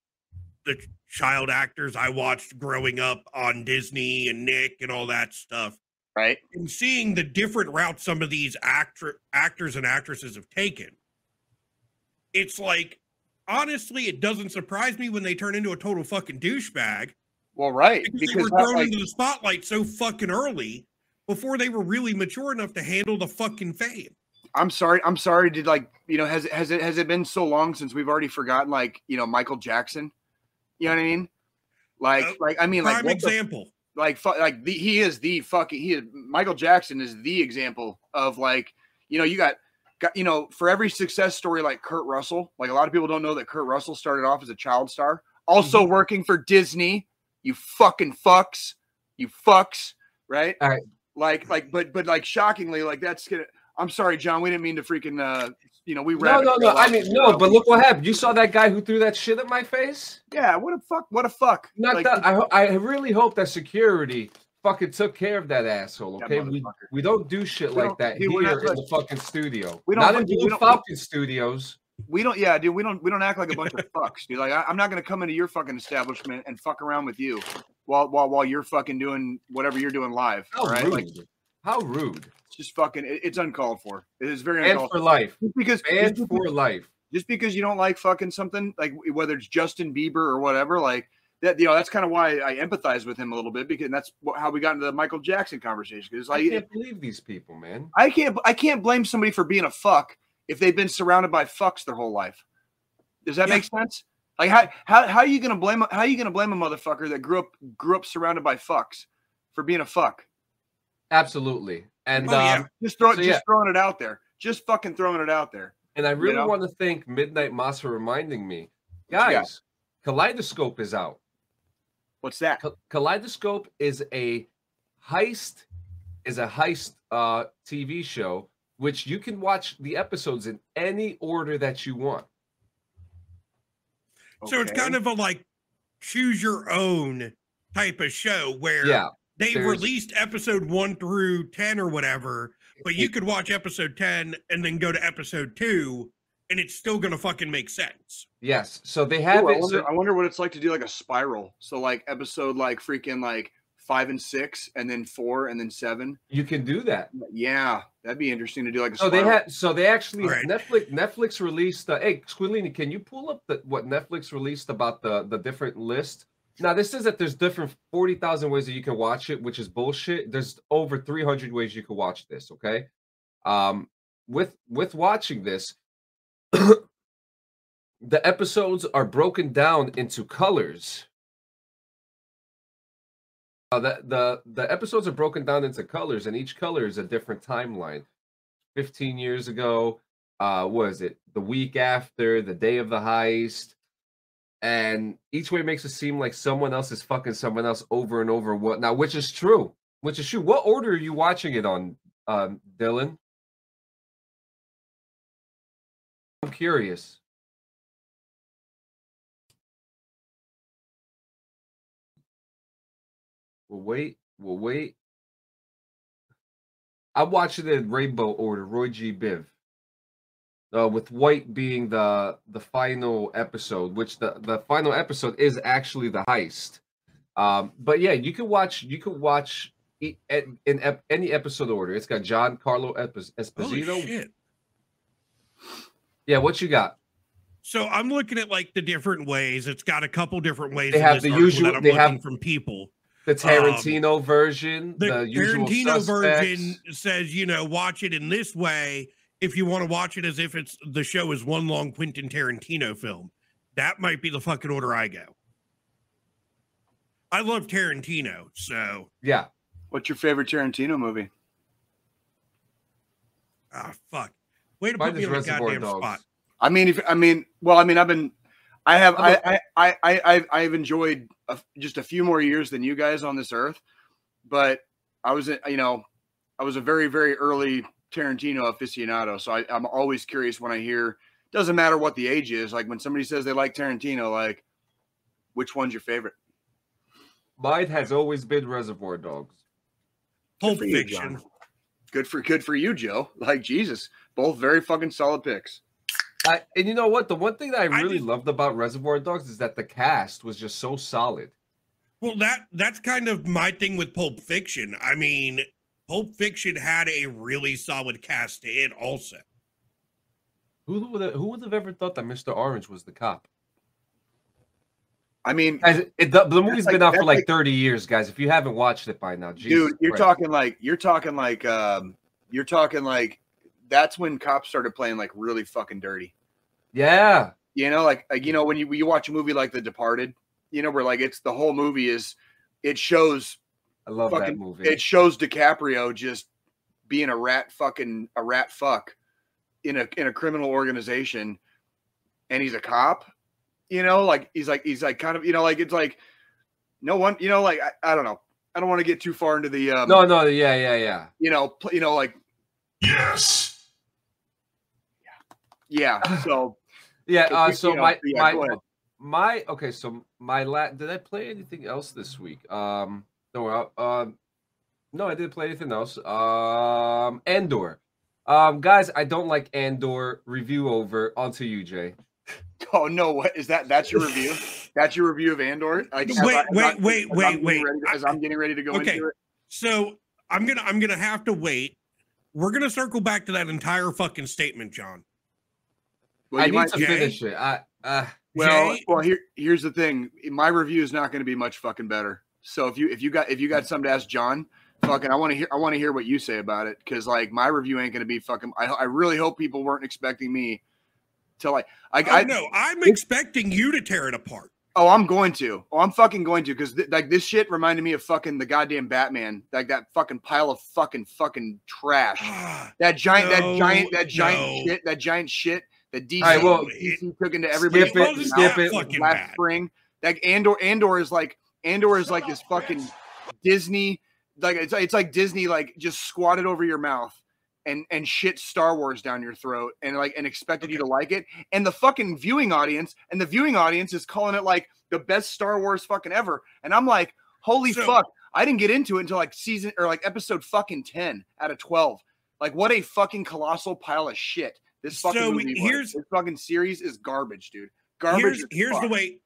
the child actors I watched growing up on Disney and Nick and all that stuff, right? and seeing the different routes some of these actor actors and actresses have taken, it's like honestly, it doesn't surprise me when they turn into a total fucking douchebag Well, right, because, they were thrown like, into the spotlight so fucking early before they were really mature enough to handle the fucking fame. I'm sorry. I'm sorry. Did like you know has it has it has it been so long since we've already forgotten like you know Michael Jackson? You know what I mean? Like Uh, like I mean like Prime example. Like fu- like the, he is the fucking he is Michael Jackson is the example of like you know you got got you know for every success story like Kurt Russell like a lot of people don't know that Kurt Russell started off as a child star also Mm-hmm. working for Disney you fucking fucks you fucks right All right. like like but but like shockingly like that's gonna I'm sorry John we didn't mean to freaking uh you know we No, no, no. I mean, no, but look what happened. You saw that guy who threw that shit at my face? yeah what a fuck what a fuck Not Like, that. I, I really hope that security fucking took care of that asshole. That Okay, we, we don't do shit We like that dude, here in the fucking studio. We don't Not in fucking- Blue don't- Falcon Studios. We don't, yeah, dude. We don't, we don't act like a bunch of *laughs* fucks, dude. Like I, I'm not gonna come into your fucking establishment and fuck around with you while while while you're fucking doing whatever you're doing live. How all right, rude! like How rude! Just fucking. It, it's uncalled for. It is very uncalled for for. life, Just because, and just, for life. just because you don't like fucking something, like whether it's Justin Bieber or whatever, like that. You know, that's kind of why I empathize with him a little bit because that's how we got into the Michael Jackson conversation. Because I can't believe these people, man. I can't I can't blame somebody for being a fuck if they've been surrounded by fucks their whole life. Does that Yeah. make sense? Like how how how are you gonna blame how are you gonna blame a motherfucker that grew up grew up surrounded by fucks for being a fuck? Absolutely. And Oh, yeah. um, Just throw So, just yeah. throwing it out there. Just fucking throwing it out there. and I really know? want to thank Midnight Moss for reminding me, guys. Kaleidoscope is out. What's that? Kaleidoscope is a heist is a heist uh TV show which you can watch the episodes in any order that you want. So it's kind of a like choose your own type of show where Yeah. They've there's- released episode one through 10 or whatever, but you could watch episode 10 and then go to episode two and it's still going to fucking make sense. Yes. So they have Ooh, I, wonder, so- I wonder what it's like to do like a spiral. So like episode like freaking like five and six and then four and then seven. you can do that. Yeah, that'd be interesting to do like a So they spiral. had so they actually Right. Netflix Netflix released uh, hey Squillini, can you pull up the, what Netflix released about the the different list? Now this says that there's different 40,000 ways that you can watch it, which is bullshit. There's over 300 ways you can watch this, okay? Um with with watching this *coughs* the episodes are broken down into colors. Uh, the, the the episodes are broken down into colors, and each color is a different timeline. 15 years ago, uh, what is it? The week after, the day of the heist, and each way makes it seem like someone else is fucking someone else over and over. What now? Which is true? Which is true? What order are you watching it on, um, Dylan? I'm curious. We'll wait. We'll wait. I'm watching it in rainbow order. Roy G. Biv. Uh, with White being the the final episode, which the the final episode is actually the heist. Um, but yeah, you can watch you can watch in, in any episode order. It's got Giancarlo Esposito. shit. Yeah, what you got? So I'm looking at like the different ways. It's got a couple different ways. They have the usual- they have- from people. The Tarantino version, Um, The, the, usual Tarantino version says, you know, watch it in this way if you want to watch it as if it's the show is one long Quentin Tarantino film. That might be the fucking order I go. I love Tarantino, so Yeah, What's your favorite Tarantino movie? ah fuck. Way to mine put me is on a goddamn Dogs. spot. I mean, if I mean, well, I mean, I've been, I have, I, I, I, I've enjoyed a, just a few more years than you guys on this earth, but I was, a- you know, I was a very, very early Tarantino aficionado, so I, I'm always curious when I hear. Doesn't matter what the age is. Like when somebody says they like Tarantino, like, which one's your favorite? mine has always been Reservoir Dogs. Pulp for Fiction. John. Good for good for you, Joe. Like Jesus, both very fucking solid picks. I, and you know what? The one thing that I I really just- loved about Reservoir Dogs is that the cast was just so solid. Well, that that's kind of my thing with Pulp Fiction. I mean, Pulp Fiction had a really solid cast in also. Who would have, who would have ever thought that Mr. Orange was the cop? I mean, Guys, it, the, the movie's like- been out for that's like like- 30 years, guys. If you haven't watched it by now, Jesus dude you're Christ. talking like you're talking like um you're talking like that's when cops started playing like really fucking dirty Yeah, you know like, like you know when you when you watch a movie like the departed you know where like it's the whole movie is it shows I love that movie. it shows DiCaprio just being a rat fucking a rat fuck in a in a criminal organization and he's a cop you know like he's like he's like kind of you know like it's like no one you know like I, I don't know I don't want to get too far into the um, no, no, yeah, yeah, yeah. you know, pl- you know, like Yes. yeah. Yeah, *sighs* so Yeah, uh, you so know, my yeah, my my okay, so my la did I play anything else this week? Um no, uh, um no, I didn't play anything else. Um Andor. Um guys, I don't like Andor. Review over. On to you, Jay. *laughs* oh no, what is that? That's your review. That's your review of Andor. Like, Wait, I- wait, I- wait, as I'm wait, wait. ready- as I'm getting ready to go Okay. into it. So I'm gonna I'm gonna have to wait. We're gonna circle back to that entire fucking statement, John. Well, I you need might, to Jay? finish it. I uh well, Jay? well. Here, here's the thing. My review is not going to be much fucking better. So if you if you got if you got something to ask John, fucking, I want to hear I want to hear what you say about it because like my review ain't going to be fucking. I I really hope people weren't expecting me to like. I, Oh, I no, I'm expecting you to tear it apart. Oh, I'm going to. Oh, I'm fucking going to because th- like this shit reminded me of fucking the goddamn Batman, like that fucking pile of fucking fucking trash. Ah, That giant, No, that giant, that giant no. shit, that giant shit that DC, All right, well, DC took into everybody's skip it, fucking skip it. Last bad. spring. Like Andor, Andor is like Andor is like this fucking Disney, like it's it's like Disney like just squatted over your mouth and and shit Star Wars down your throat and like and expected you to like it. And the fucking viewing audience and the viewing audience is calling it like the best Star Wars fucking ever. And I'm like, holy So- fuck. I didn't get into it until like season or like episode fucking 10 out of 12. Like what a fucking colossal pile of shit. This fucking So movie was. here's- this fucking series is garbage, dude. Garbage. here's here's the way.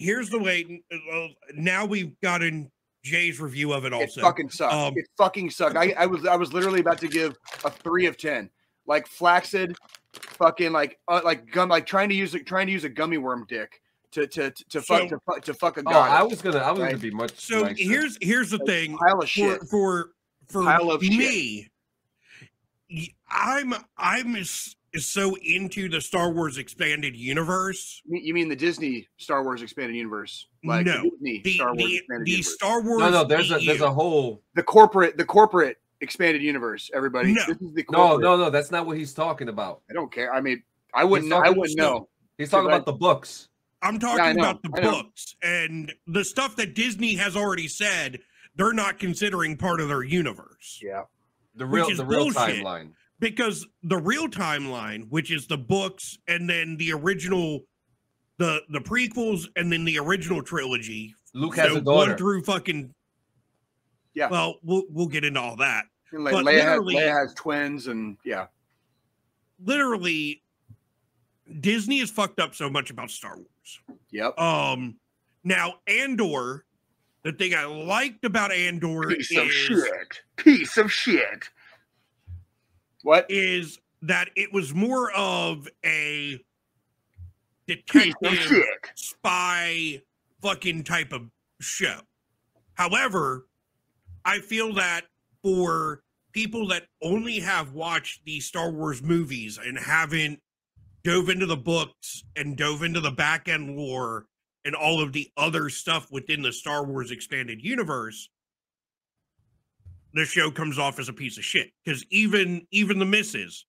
Here's the way. uh, now we've gotten Jay's review of it It also. fucking sucked. Um, it fucking sucked. I, I was I was literally about to give a three of ten. Like flaccid, fucking like uh, like gum like trying to use a, trying to use a gummy worm dick to to to, to fuck So- to, fuck to fuck a Oh. I was gonna I was Right. gonna be much so nicer. here's here's the Like, thing pile of for shit. for for Pile of shit. me. y- I'm I'm s- so into the Star Wars expanded universe. You mean- the Disney Star Wars expanded universe? Like No, the Disney The Star Wars the, the universe. Star Wars. no no there's a there's a whole the corporate the corporate expanded universe. Everybody, No. this is the no corporate. no no that's not what he's talking about. I don't care. I mean, I wouldn't. talking I wouldn't stuff. know. He's talking Right. about the books. I'm talking I know, about the books and the stuff that Disney has already said they're not considering part of their universe. Yeah. The real the real bullshit. timeline. Because the real timeline which is the books and then the original the the prequels and then the original trilogy Luke has so a daughter. one through fucking Yeah. well we'll we'll get into all that And like But Leia, has, literally- Leia has twins, and yeah. literally Disney has fucked up so much about Star Wars. Yep. Um, now Andor, the thing I liked about Andor Piece of shit. Piece of shit. What? is that it was more of a detective spy fucking type of show. However, I feel that for people that only have watched the Star Wars movies and haven't dove into the books and dove into the back end lore and all of the other stuff within the Star Wars expanded universe, the show comes off as a piece of shit. Because even even the misses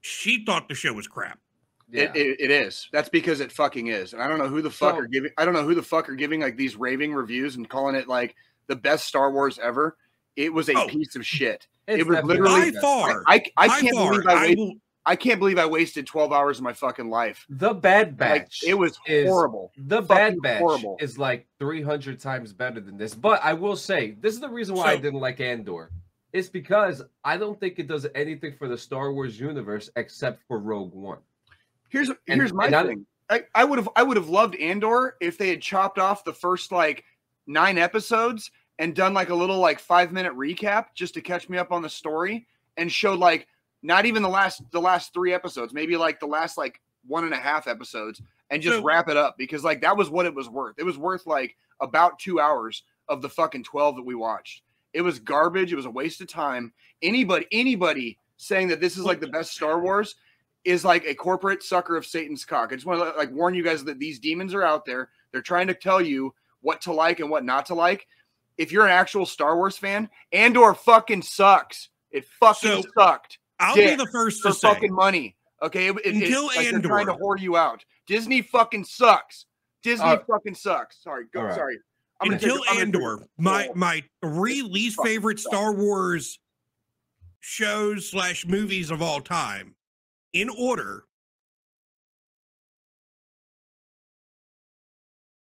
she thought the show was crap. Yeah. It, it, it is. That's because it fucking is. And I don't know who the fuck So- are giving. I don't know who the fuck are giving like these raving reviews and calling it like the best Star Wars ever. It was a Oh. piece of shit. It was literally- By far, I I by can't far, believe I I wasted. will. I can't believe I wasted twelve hours of my fucking life. The Bad Like Batch. it was is- horrible. The fucking Bad Batch horrible. is like 300 times better than this. But I will say, this is the reason why I didn't like Andor. It's because I don't think it does anything for the Star Wars universe except for Rogue One. Here's And- here's my and thing. I, I would have I would have loved Andor if they had chopped off the first like nine episodes and done like a little like five minute recap just to catch me up on the story and showed like not even the last the last three episodes, maybe like the last like one and a half episodes and just So- wrap it up because like that was what it was worth. It was worth like about two hours of the fucking 12 that we watched. It was garbage. It was a waste of time. Anybody, anybody saying that this is like the best Star Wars is like a corporate sucker of Satan's cock. I just want to like warn you guys that these demons are out there. They're trying to tell you what to like and what not to like. If you're an actual Star Wars fan, Andor fucking sucks. It fucking So, sucked I'll be the first for to say. fucking money. Okay, it, it, Until it's like they're trying to Andor. whore you out. Disney fucking sucks. Disney All right. fucking sucks. Sorry, go. All right. Sorry. I'm gonna take- until I'm take- Andor, my Oh. my three least favorite suck. Star Wars shows slash movies of all time, in order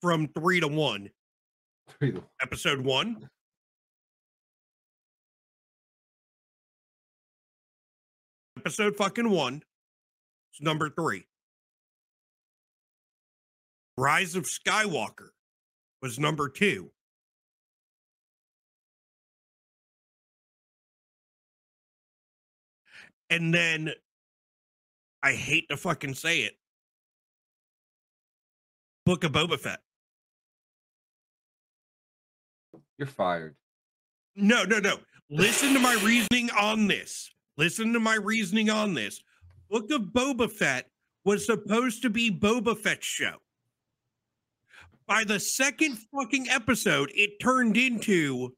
from three to one. Episode one. Episode fucking one. It's number three. Rise of Skywalker was number two. And then I hate to fucking say it. Book of Boba Fett. You're fired. No, no, no. Listen to my reasoning on this. Listen to my reasoning on this. Book of Boba Fett was supposed to be Boba Fett's show. By the second fucking episode, it turned into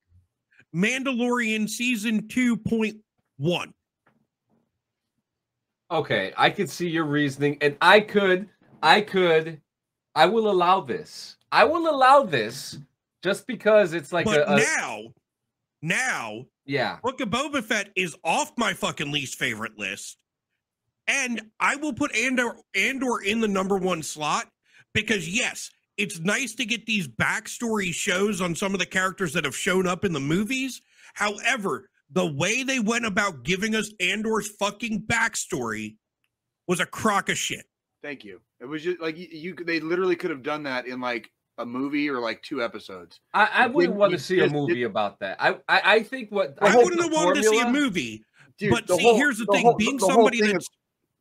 Mandalorian season 2.1. Okay, I could see your reasoning, and I could, I could, I will allow this. I will allow this just because it's like but a, a now, now, yeah. Book of Boba Fett is off my fucking least favorite list. And I will put Andor Andor in the number one slot because yes, it's nice to get these backstory shows on some of the characters that have shown up in the movies. However, the way they went about giving us Andor's fucking backstory was a crock of shit. Thank you. It was just like you, you. They literally could have done that in like a movie or like two episodes. I, I wouldn't want to see a movie did- about that. I, I, I think what The I wouldn't the have wanted to see a movie. Dude, but the see, whole- here's the, the thing: whole- being the whole somebody thing of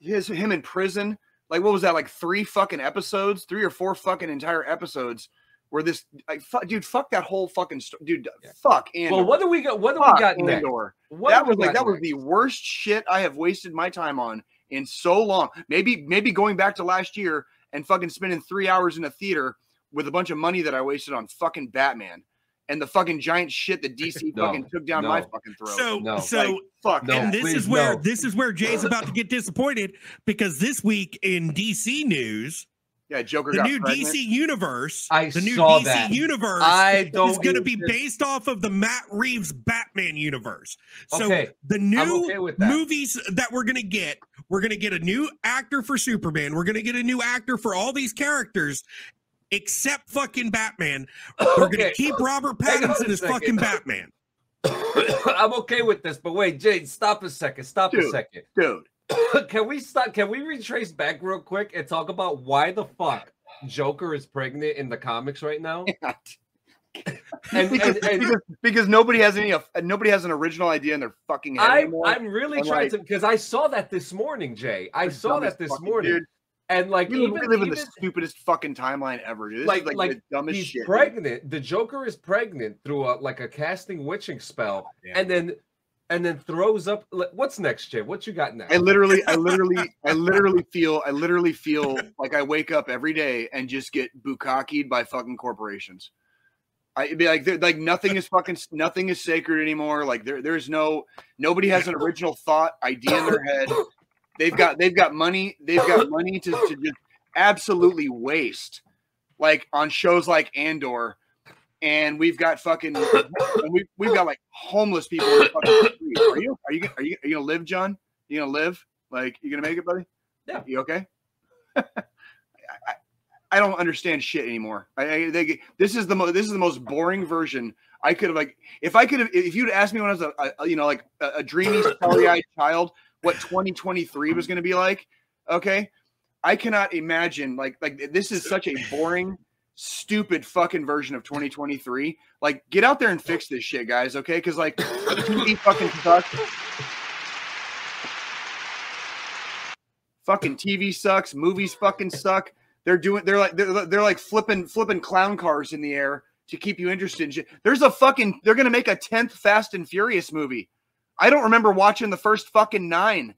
that's his him in prison. Like what was that? Like three fucking episodes, three or four fucking entire episodes. Where this, like, fu- dude, fuck that whole fucking, sto- dude, Yeah. fuck. Andor. Well, what do we got? What do we got next? Andor. What that was like got that was the worst shit I have wasted my time on in so long. Maybe maybe going back to last year and fucking spending three hours in a theater with a bunch of money that I wasted on fucking Batman and the fucking giant shit that DC *laughs* No, fucking took down my fucking throat. so No. so Like, fuck. No. and this please, is where no. this is where Jay's about to get disappointed because this week in DC news, yeah, Joker the got new pregnant. DC universe, I the new saw DC that. universe I don't is going to be give based off of the Matt Reeves Batman universe. So Okay, the new okay with that. movies that we're going to get, we're going to get a new actor for Superman. We're going to get a new actor for all these characters. Except fucking Batman. We're gonna keep Robert Pattinson as second. fucking Batman. *coughs* I'm okay with this, but wait, Jade, stop a second. Stop a second. dude. *coughs* can we stop? Can we retrace back real quick and talk about why the fuck Joker is pregnant in the comics right now? *laughs* And, because, and, and because, because nobody has any uh, nobody has an original idea in their fucking head I'm, anymore. I'm really I'm trying like- to because I saw that this morning, Jay. I saw that this morning, dude. And like We live, even, we live in the stupidest fucking timeline ever, dude. This like is like, like the dumbest he's shit. dude. pregnant. The Joker is pregnant through a like a casting witching spell, oh, Damn. and then and then throws up. like, What's next, Jay? What you got next? I literally, I literally, I literally feel, I literally feel like I wake up every day and just get bukakied by fucking corporations. I it'd be like, they're- like nothing is fucking, nothing is sacred anymore. Like there, there's no, nobody has an *laughs* original thought, idea in their head. They've got, they've got money, they've got *laughs* money to, to just absolutely waste, like on shows like Andor. And we've got fucking, we, we've got like homeless people. In the fucking street. Are you, are you, are you, are you gonna live, John? You gonna live? Like you gonna make it, buddy? Yeah. You okay? *laughs* I, I, I don't understand shit anymore. I, I they, this is the most this is the most boring version I could have like if I could have if you'd asked me when I was a, a you know like a, a dreamy starry eyed child what 2023 was gonna be like. Okay, I cannot imagine like like this is such a boring. Stupid fucking version of 2023. Like, get out there and fix this shit, guys. Okay, because like TV fucking sucks. fucking TV sucks. Movies fucking suck. They're doing. They're like they're, they're like flipping flipping clown cars in the air to keep you interested. in. There's a fucking. They're gonna make a tenth Fast and Furious movie. I don't remember watching the first fucking nine.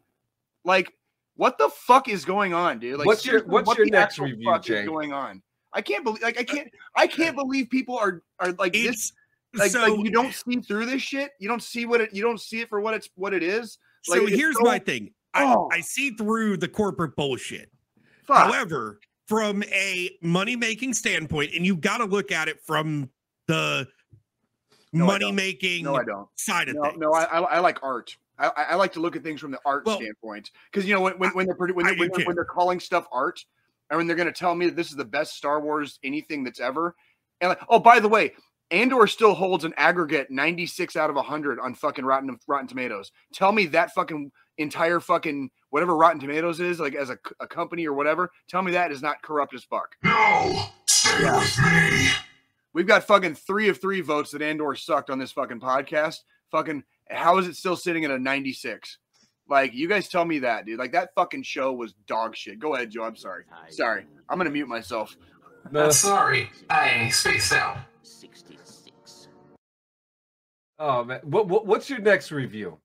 Like, what the fuck is going on, dude? Like, What's your- what's what your next review, Jay? going on? I can't believe. Like, I can't. Uh, I can't uh, believe people are are like this. Like, so. like you don't see through this shit. You don't see what it. You don't see it for what it's what it is. so like, it's here's so- my thing. I, Oh. I see through the corporate bullshit. Fuck. However, from a money making standpoint, and you've got to look at it from the No, I money don't. making no, I don't. side of No, things. no, I, I, I like art. I, I I like to look at things from the art Well, standpoint because you know when when, when they're when, I they're, when, they're, when they're calling stuff art, and when they're going to tell me that this is the best Star Wars anything that's ever, and like, oh by the way, Andor still holds an aggregate ninety six out of hundred on fucking Rotten Rotten Tomatoes. Tell me that fucking entire fucking whatever Rotten Tomatoes is like as a company or whatever. Tell me that is not corrupt as fuck. No, stay Yeah. with me. We've got fucking three of three votes that Andor sucked on this fucking podcast. Fucking, how is it still sitting at a 96? Like, you guys tell me that, dude. Like, that fucking show was dog shit. Go ahead, Joe. I'm sorry. Sorry. I'm going to mute myself. No, sorry, I spaced out. 66. oh man, what, what what's your next review?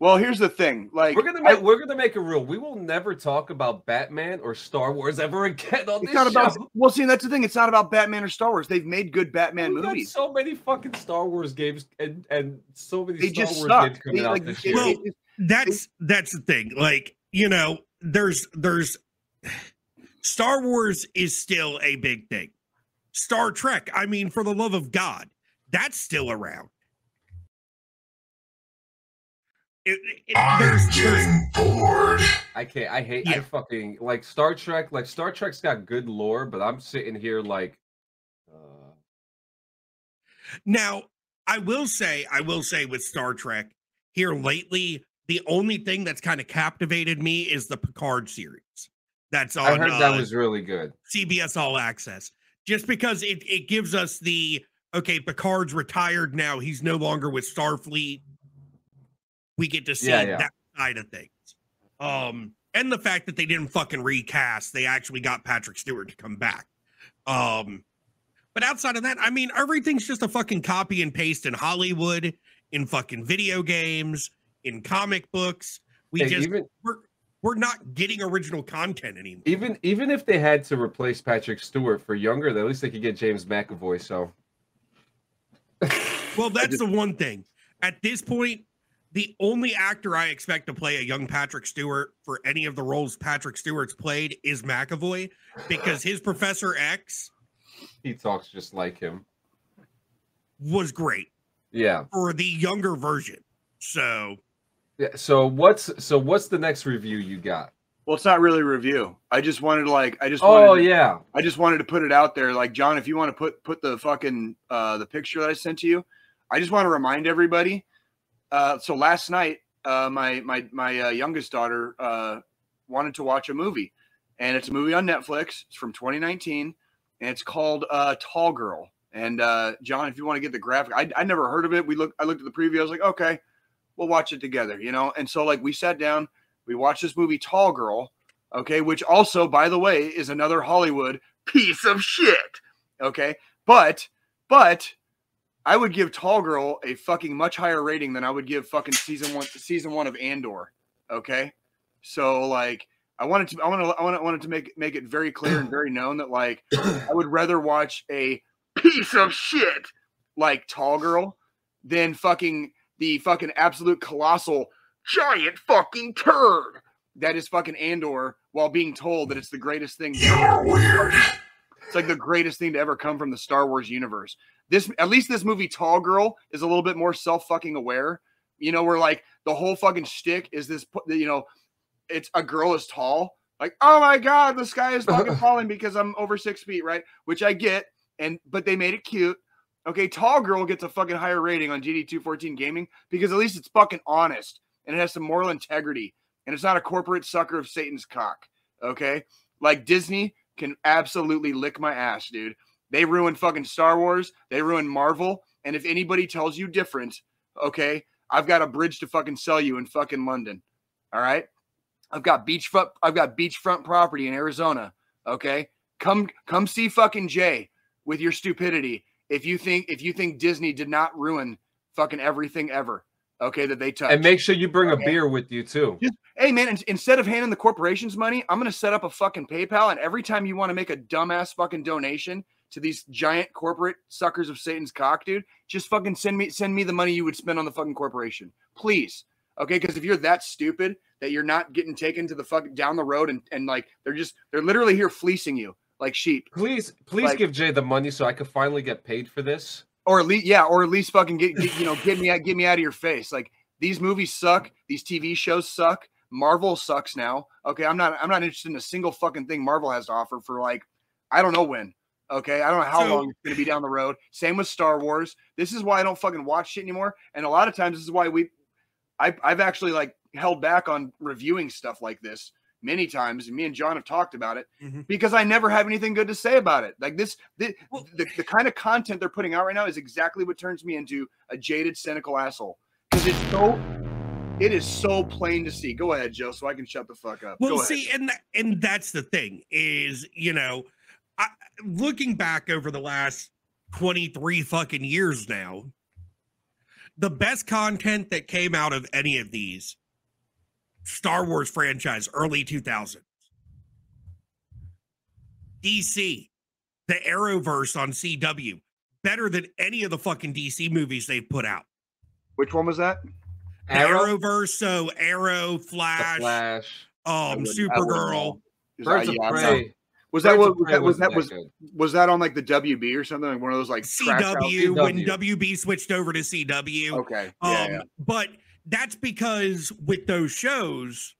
Well, here's the thing. Like, We're gonna I- make we're gonna make a rule. We will never talk about Batman or Star Wars ever *laughs* again on it's this not about, show. well, see, that's the thing. It's not about Batman or Star Wars. They've made good Batman We've got movies. so many fucking Star Wars games and and so many They Star just Wars suck. games coming They, out like, this it- year. Well, it- it- that's that's the thing. Like, you know, there's there's Star Wars is still a big thing. Star Trek, I mean, for the love of God, that's still around. It, it- I'm there's, there's getting bored. I can't. I hate. I fucking like Star Trek. Like Star Trek's got good lore, but I'm sitting here like, uh, Now, I will say, I will say with Star Trek here lately, the only thing that's kind of captivated me is the Picard series. That's on I heard that uh, was really good. CBS All Access, just because it it gives us the okay, Picard's retired now; he's no longer with Starfleet. We get to see Yeah, yeah. that side of things, um, and the fact that they didn't fucking recast; they actually got Patrick Stewart to come back. Um, but outside of that, I mean, everything's just a fucking copy and paste in Hollywood, in fucking video games, in comic books. We Hey, just even we're we're not getting original content anymore. even even if they had to replace Patrick Stewart for younger, at least they could get James McAvoy. So Well, *laughs* that's the one thing. At this point, the only actor I expect to play a young Patrick Stewart for any of the roles Patrick Stewart's played is McAvoy because his Professor X he talks just like him. was great Yeah. for the younger version. So, Yeah. So what's so what's the next review you got? well, it's not really a review. I just wanted to, like, I just Oh wanted to- yeah. I just wanted to put it out there. Like, John, if you want to put put the fucking uh the picture that I sent to you, I just want to remind everybody. Uh, so last night, uh, my my my uh, youngest daughter uh, wanted to watch a movie, and it's a movie on Netflix. It's from 2019, and it's called uh, Tall Girl. And uh, John, if you want to get the graphic, I I never heard of it. We looked, I looked at the preview. I was like, okay, we'll watch it together, you know. And so like we sat down, we watched this movie Tall Girl, okay, which also, by the way, is another Hollywood piece of shit, okay. But but I would give Tall Girl a fucking much higher rating than I would give fucking season one season one of Andor. Okay, so like I wanted to I want to I wanted, wanted to make make it very clear and very known that like I would rather watch a *clears throat* piece of shit like Tall Girl than fucking the fucking absolute colossal giant fucking turd that is fucking Andor while being told that it's the greatest thing. You're weird. It's like the greatest thing to ever come from the Star Wars universe. This at least this movie Tall Girl is a little bit more self fucking aware. You know, where like the whole fucking shtick is this, you know, it's a girl is tall. Like, oh my god, the sky is fucking *laughs* falling because I'm over six feet, right? Which I get, and but they made it cute. Okay, tall girl gets a fucking higher rating on DD214 gaming because at least it's fucking honest and it has some moral integrity and it's not a corporate sucker of Satan's cock. Okay, like Disney can absolutely lick my ass, dude. They ruined fucking Star Wars. They ruined Marvel. And if anybody tells you different, okay, I've got a bridge to fucking sell you in fucking London. All right. I've got beachfront. I've got beachfront property in Arizona. Okay. Come, come see fucking Jay with your stupidity. If you think, if you think Disney did not ruin fucking everything ever, okay, that they touched. And make sure you bring Okay. a beer with you too. Just- hey man, in- instead of handing the corporations money, I'm gonna set up a fucking PayPal, and every time you want to make a dumbass fucking donation to these giant corporate suckers of Satan's cock, dude, just fucking send me send me the money you would spend on the fucking corporation, please. Okay, because if you're that stupid that you're not getting taken to the fuck down the road and and like they're just they're literally here fleecing you like sheep, Please, please Like- give Jay the money so I could finally get paid for this. or at least yeah, or at least fucking get, get you know get me out get me out of your face. Like these movies suck, these TV shows suck. Marvel sucks now. Okay, I'm not I'm not interested in a single fucking thing Marvel has to offer for like I don't know when. Okay, I don't know how So- long it's gonna be down the road. Same with Star Wars. This is why I don't fucking watch shit anymore. And a lot of times this is why we I I've actually like held back on reviewing stuff like this many times. And me and John have talked about it Mhm. because I never have anything good to say about it. Like this, the, Well- the, the kind of content they're putting out right now is exactly what turns me into a jaded, cynical asshole. Because it's so, it is so plain to see. Go ahead, Joe, so I can shut the fuck up. Well, Go ahead. see, and tha- and that's the thing is, you know, I, looking back over the last twenty three fucking years now, the best content that came out of any of these Star Wars franchise, early two thousands, DC, the Arrowverse on CW, better than any of the fucking DC movies they've put out. Which one was that? Arrow, Arrowverse, so Arrow, The Flash, Flash, um, wouldn't- I wouldn't Supergirl. Birds I- of yeah, Prey. Was that what was that was wasn't that was was that on like the WB or something like one of those like CW when CW. WB switched over to CW. Okay, Um, yeah, yeah. but that's because with those shows,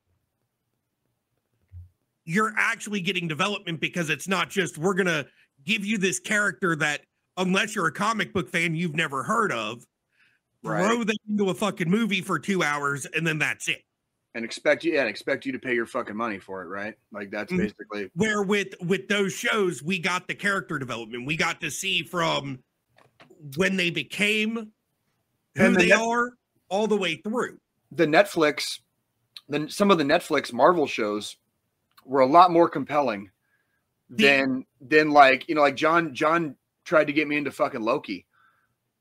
you're actually getting development because it's not just we're gonna give you this character that unless you're a comic book fan you've never heard of, Right. throw them into a fucking movie for two hours and then that's it. And expect you yeah, and expect you to pay your fucking money for it, right? Like that's Mhm. basically Where with with those shows, we got the character development. We got to see from when they became who And the they net- are all the way through. the Netflix, then some of the Netflix Marvel shows were a lot more compelling The- than than like you know like John John tried to get me into fucking Loki,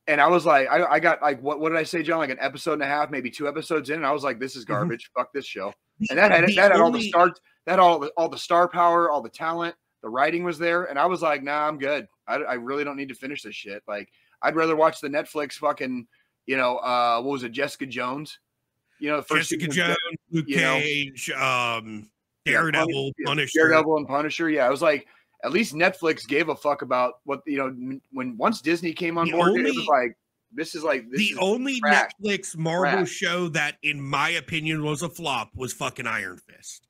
and I was like I, I got like what what did I say John like an episode and a half maybe two episodes in and I was like this is garbage fuck this show and that had Mm-hmm. The that had all the star that all the all the star power all the talent the writing was there and I was like nah I'm good I, I really don't need to finish this shit like I'd rather watch the Netflix fucking you know uh what was it Jessica Jones you know first Jessica Jones, Luke know. Cage, um, Daredevil, Punisher. Daredevil and Punisher. Yeah, I was like, at least Netflix gave a fuck about what you know. When once Disney came on The board, it was like, this is like this the is, only trash. Netflix Marvel Trash. show that, in my opinion, was a flop was fucking Iron Fist.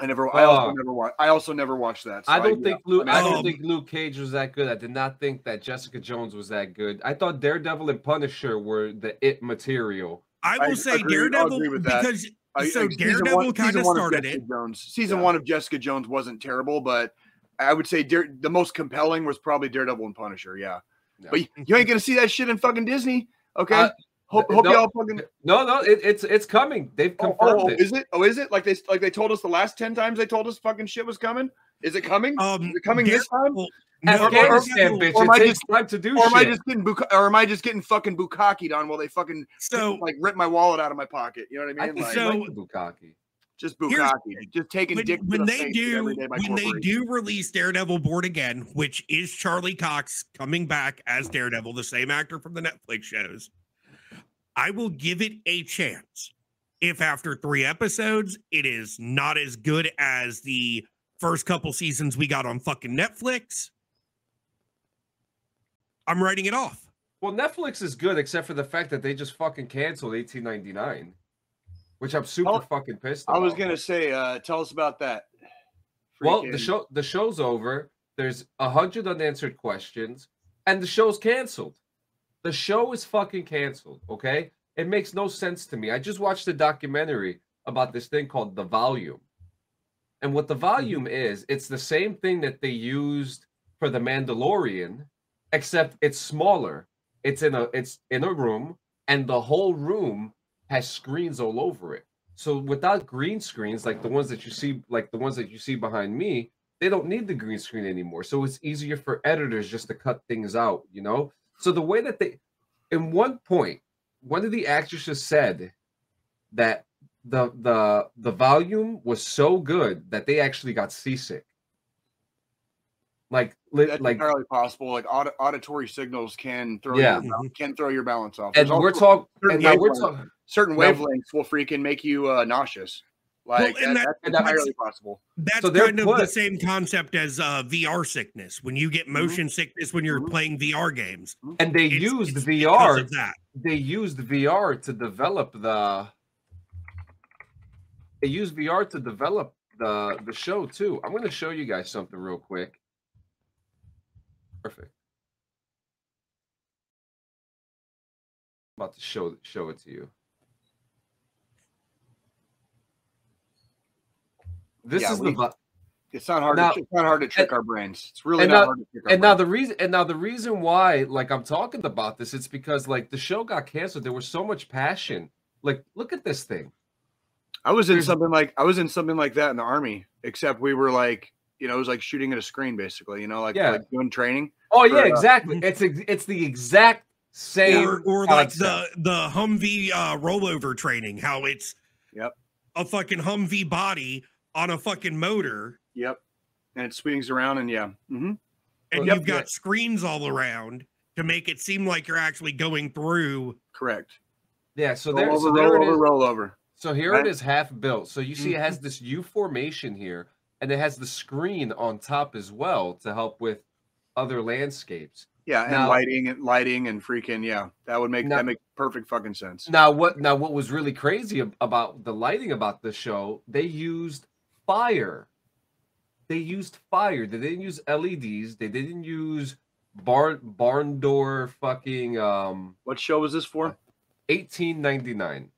I never. I also Uh, never watched. I also never watched that. so I don't yeah, think Luke. mean, I I don't Um, think Luke Cage was that good. I did not think that Jessica Jones was that good. I thought Daredevil and Punisher were the it material. I will say agree- Daredevil with that. because I- so I- season Daredevil kind of started it. Jones. Season Yeah. one of Jessica Jones wasn't terrible, but I would say Dare, the most compelling was probably Daredevil and Punisher. Yeah, Yeah. but you, you ain't gonna see that shit in fucking Disney. Okay, Uh, hope no- hope y'all fucking. No, no, it, it's it's coming. They've Oh, confirmed oh, it. is it? Oh, is it? Like they like they told us the last ten times they told us fucking shit was coming. Is it coming? Um, is it coming this time? Daredevil- no, Afghanistan, Daredevil- bitch. or am I just- time to do Or am I just getting buka- or am I just getting fucking bukakied on while they fucking So like rip my wallet out of my pocket? You know what I I mean? think like, so, So- like Bukkake. Just here's- bukkake, just taking when, dick to when the they face do every day by when they do release Daredevil Born Again, which is Charlie Cox coming back as Daredevil, the same actor from the Netflix shows, I will give it a chance. If after three episodes it is not as good as the first couple seasons we got on fucking Netflix, I'm writing it off. Well, Netflix is good except for the fact that they just fucking canceled 1899, which I'm super Oh, fucking pissed I was gonna say, uh, tell us about that. Well, the show the show's over. There's a hundred unanswered questions, and the show's canceled. The show is fucking canceled. Okay, it makes no sense to me. I just watched a documentary about this thing called the volume, and what the volume is, it's the same thing that they used for the Mandalorian, except it's smaller. It's in a it's in a room, and the whole room has screens all over it. So without green screens, like the ones that you see, like the ones that you see behind me, they don't need the green screen anymore. So it's easier for editors just to cut things out, you know? So the way that they in one point, one of the actresses said that the the the volume was so good that they actually got seasick. Like li- That's like entirely possible. Like aud- auditory signals can throw Yeah. your, bal- can throw your balance off. and we're also talking certain and now we're wavelengths- talking certain now- wavelengths will freaking make you uh, nauseous. Like and that- that- that's and entirely possible. That's So kind of the same concept as uh, VR sickness. When you get motion sickness when you're Mhm. playing VR games, and they It's- used it's VR that. they used VR to develop the they used VR to develop the the show too. I'm going to show you guys something real quick. Perfect. I'm about to show show it to you. This Yeah, is we- the It's not hard. Now- to, it's not hard to trick our brains. It's really not now- hard to trick our and now the reason and now the reason why like i'm talking about this it's because like the show got canceled there was so much passion like look at this thing I was in there's- something like I was in something like that in the army, except we were like, you know, it was like shooting at a screen, basically. You know, like Yeah. like doing training. oh For, yeah uh, exactly *laughs* it's it's the exact same or or like the the Humvee uh, rollover training, how it's Yep. a fucking Humvee body on a fucking motor, Yep. And it swings around, and yeah, hmm and Yep. you've got screens all around to make it seem like you're actually going through. correct. yeah so Roll there, over, so there roll it over, is roll over. so here Right. it is half built so you see it Mm-hmm. has this u formation here and it has the screen on top as well to help with other landscapes Yeah, and Now- lighting and lighting and freaking yeah, that would make Now- that make perfect fucking sense. Now what now what was really crazy about the lighting about the show, they used fire. They used fire. They didn't use LEDs. They didn't use barn barn door fucking um What show was this for? 1899.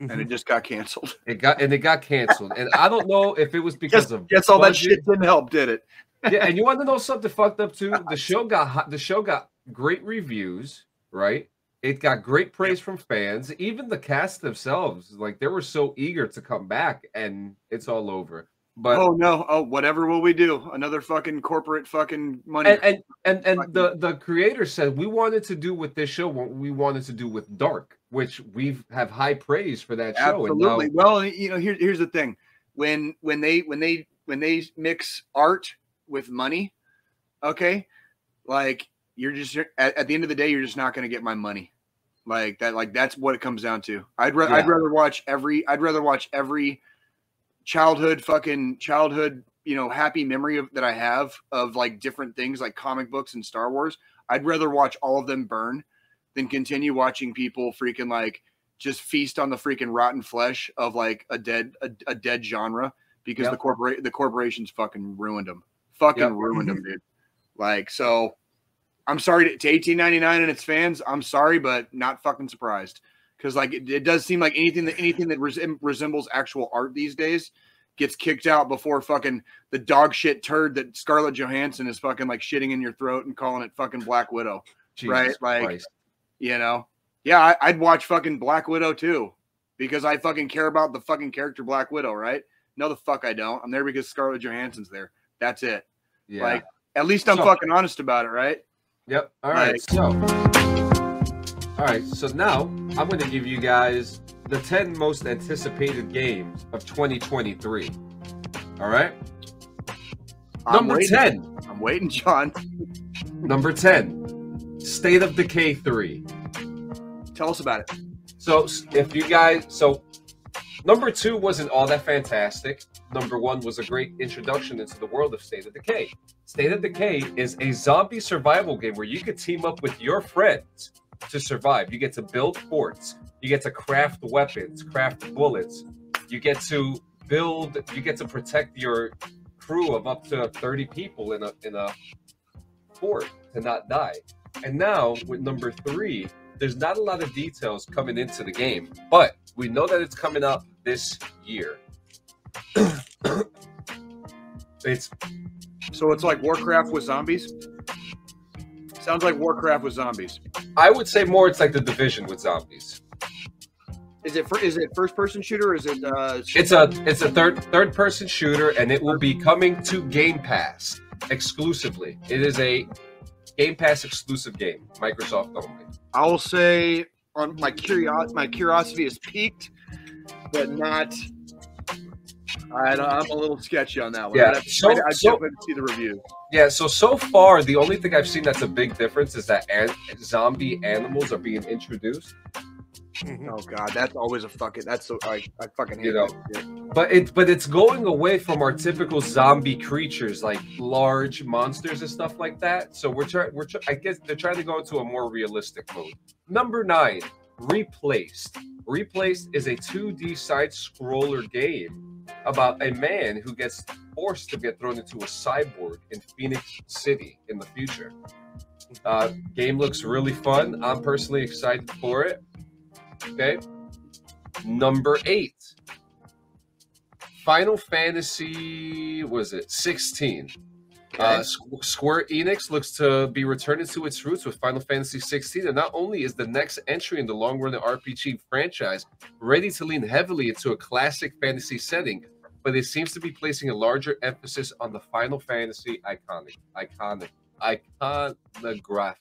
And Mm-hmm. it just got canceled. It got and it got canceled. And I don't know if it was *laughs* because Guess, of guess all that shit didn't help, did it? yeah, and you want to know *laughs* something fucked up too? The show got hot- the show got great reviews, right? It got great praise from fans. Even the cast themselves, like they were so eager to come back, and it's all over. But oh no! Oh, whatever will we do? Another fucking corporate fucking money. and and and, and the the creator said we wanted to do with this show what we wanted to do with Dark, which we've have high praise for that show. And now- Absolutely. Well, you know, here, here's the thing: when when they when they when they mix art with money, okay, like you're just at, at the end of the day, you're just not going to get my money. Like that, like that's what it comes down to. I'd ra- I'd rather watch every. I'd rather watch every childhood fucking childhood you know happy memory of that I have of like different things like comic books and Star Wars. I'd rather watch all of them burn than continue watching people freaking like just feast on the freaking rotten flesh of like a dead a, a dead genre because Yep. the corporate the corporations fucking ruined them. Fucking Yep. ruined them, *laughs* dude. Like so I'm sorry to, to 1899 and its fans. I'm sorry, but not fucking surprised because like it, it does seem like anything that anything that res- resembles actual art these days gets kicked out before fucking the dog shit turd that Scarlett Johansson is fucking like shitting in your throat and calling it fucking Black Widow. Jesus Right, like- Christ. You know? Yeah, I, I'd watch fucking Black Widow too because I fucking care about the fucking character Black Widow, right? No, the fuck I don't. I'm there because Scarlett Johansson's there. That's it. yeah. Like, at least I'm So- fucking honest about it, right? Yep. All right. Like- so, all right. So now I'm going to give you guys the 10 most anticipated games of 2023. All right. I'm Number waiting. 10. I'm waiting, John. Number 10. State of Decay 3. Tell us about it. So if you guys, so number two wasn't all that fantastic. Number one was a great introduction into the world of State of Decay. State of Decay is a zombie survival game where you could team up with your friends to survive. You get to build forts. You get to craft weapons, craft bullets. You get to build. You get to protect your crew of up to thirty people in a in a fort to not die. And now with number three, there's not a lot of details coming into the game, but we know that it's coming out this year. *clears throat* it's So it's like Warcraft with zombies. Sounds like Warcraft with zombies. I would say more it's like the division with zombies. Is it for, is it first person shooter? Or is it uh It's a it's a third third person shooter and it will be coming to Game Pass exclusively. It is a Game Pass exclusive game, Microsoft only. I will say on my curiosity my curiosity is peaked, but not I don't, I'm a little sketchy on that one. Yeah, I'd, have so- I'd, I'd so- definitely see the review. Yeah, so so far the only thing I've seen that's a big difference is that an- zombie animals are being introduced. Mhm. Oh god, that's always a fucking that's so I, I fucking hate You know, that shit. But it but it's going away from our typical zombie creatures like large monsters and stuff like that. So we're trying we're try- I guess they're trying to go into a more realistic mode. Number nine, Replaced. Replaced is a 2D side scroller game about a man who gets forced to get thrown into a cyborg in Phoenix City in the future. Uh, game looks really fun. I'm personally excited for it. Okay. Number eight, Final Fantasy was it 16? Uh, Square Enix looks to be returning to its roots with Final Fantasy 16, and not only is the next entry in the long-running RPG franchise ready to lean heavily into a classic fantasy setting, but it seems to be placing a larger emphasis on the Final Fantasy iconic, iconic, iconography.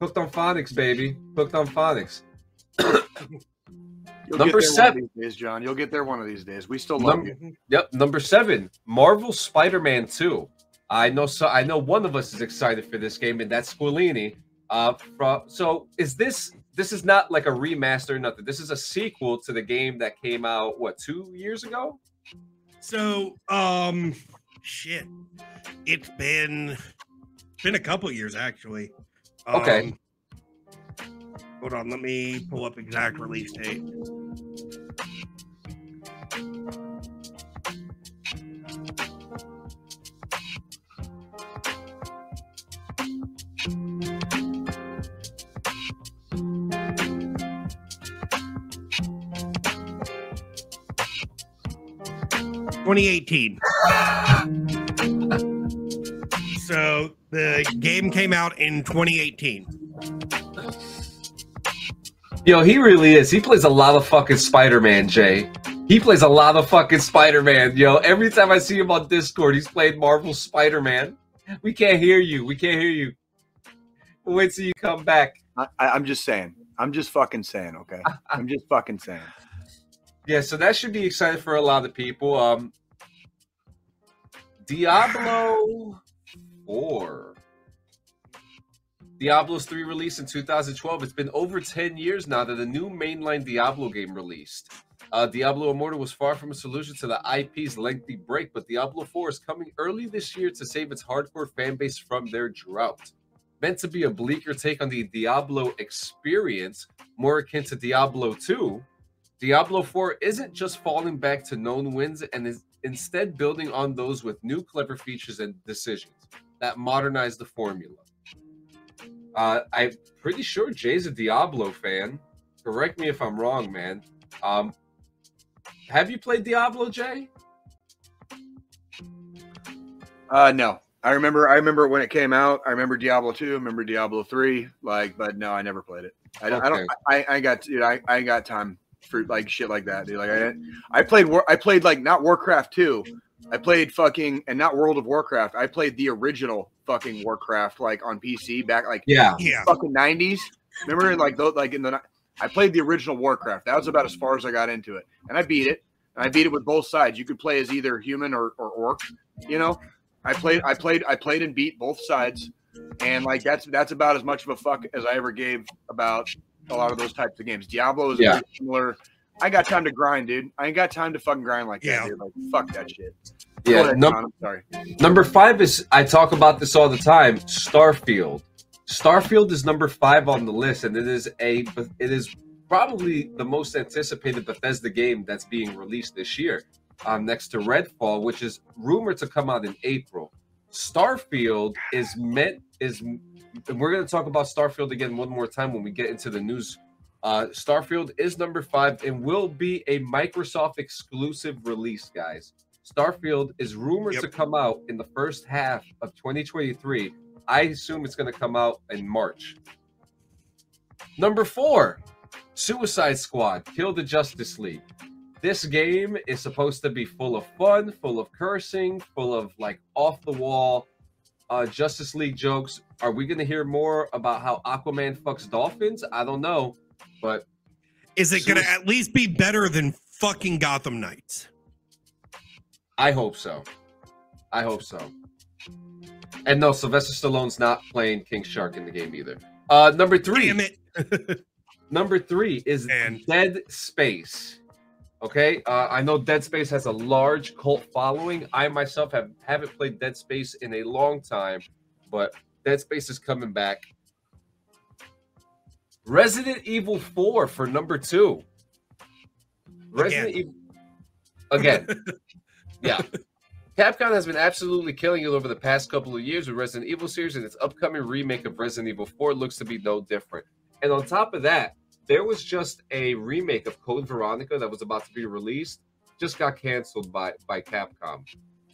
Hooked on phonics, baby. Hooked on phonics. *coughs* *coughs* You'll Number get there seven. one of these days, John. You'll get there one of these days. We still love Number, you. yep, number seven, Marvel Spider-Man 2. I know so I know one of us is excited for this game, and that's Squilini. Uh from so is this this is not like a remaster or nothing. This is a sequel to the game that came out what two years ago? So, um, shit, it's been been a couple years actually. Okay. Hold on, let me pull up exact release date. Twenty eighteen. So the game came out in 2018. Yo, he really is. He plays a lot of fucking Spider-Man, Jay. He plays a lot of fucking Spider-Man, yo. Every time I see him on Discord, he's playing Marvel Spider-Man. We can't hear you. We can't hear you. Wait till you come back. I, I, I'm just saying. I'm just fucking saying. Okay. *laughs* I'm just fucking saying. Yeah, so that should be exciting for a lot of people. Um Diablo 4. Diablo's 3 released in 2012. It's been over 10 years now that a new mainline Diablo game released. Uh, Diablo Immortal was far from a solution to the IP's lengthy break, but Diablo 4 is coming early this year to save its hardcore fan base from their drought. Meant to be a bleaker take on the Diablo experience, more akin to Diablo 2, Diablo 4 isn't just falling back to known wins and is instead building on those with new clever features and decisions that modernize the formula. Uh, I'm pretty sure Jay's a Diablo fan. correct me if I'm wrong, man. Um, have you played Diablo, Jay? Uh, no. I remember. I remember when it came out. I remember Diablo two. I remember Diablo three. Like, but no, I never played it. I, don't- I don't. I, I got. Dude, I, I ain't got time for like shit like that, dude. Like, I. I played. War. I played like not Warcraft two. I played fucking and not World of Warcraft. I played the original fucking Warcraft like on PC back like Yeah. Yeah. fucking nineties. Remember in like those like in the I played the original Warcraft. That was about as far as I got into it, and I beat it. And I beat it with both sides. You could play as either human or, or orc. You know, I played, I played, I played and beat both sides, and like that's that's about as much of a fuck as I ever gave about a lot of those types of games. Diablo is Yeah. very similar. I got time to grind, dude. I ain't got time to fucking grind like Yeah. that, dude. Like fuck that shit. Yeah. ahead, Num- John, sorry. number five is I talk about this all the time. Starfield. Starfield is number five on the list, and it is a it is probably the most anticipated Bethesda game that's being released this year. Um, next to Redfall, which is rumored to come out in April. Starfield is meant is and we're going to talk about Starfield again one more time when we get into the news. Uh, Starfield is number five and will be a Microsoft exclusive release, guys. Starfield is rumored Yep. to come out in the first half of 2023. I assume it's going to come out in March. Number four, Suicide Squad Kill the Justice League. This game is supposed to be full of fun, full of cursing, full of like off the wall uh, Justice League jokes. Are we going to hear more about how Aquaman fucks dolphins? I don't know, but Is it going to at least be better than fucking Gotham Knights? I hope so. I hope so. And no, Sylvester Stallone's not playing King Shark in the game either. Uh, number three. Damn it. *laughs* Number three is Dead Space. Okay, uh, I know Dead Space has a large cult following. I myself have haven't played Dead Space in a long time, but Dead Space is coming back. Resident Evil Four for number two. Resident Again. Evil again. *laughs* yeah. Capcom has been absolutely killing it over the past couple of years with Resident Evil series, and its upcoming remake of Resident Evil 4 looks to be no different. And on top of that, there was just a remake of Code Veronica that was about to be released, just got canceled by by Capcom.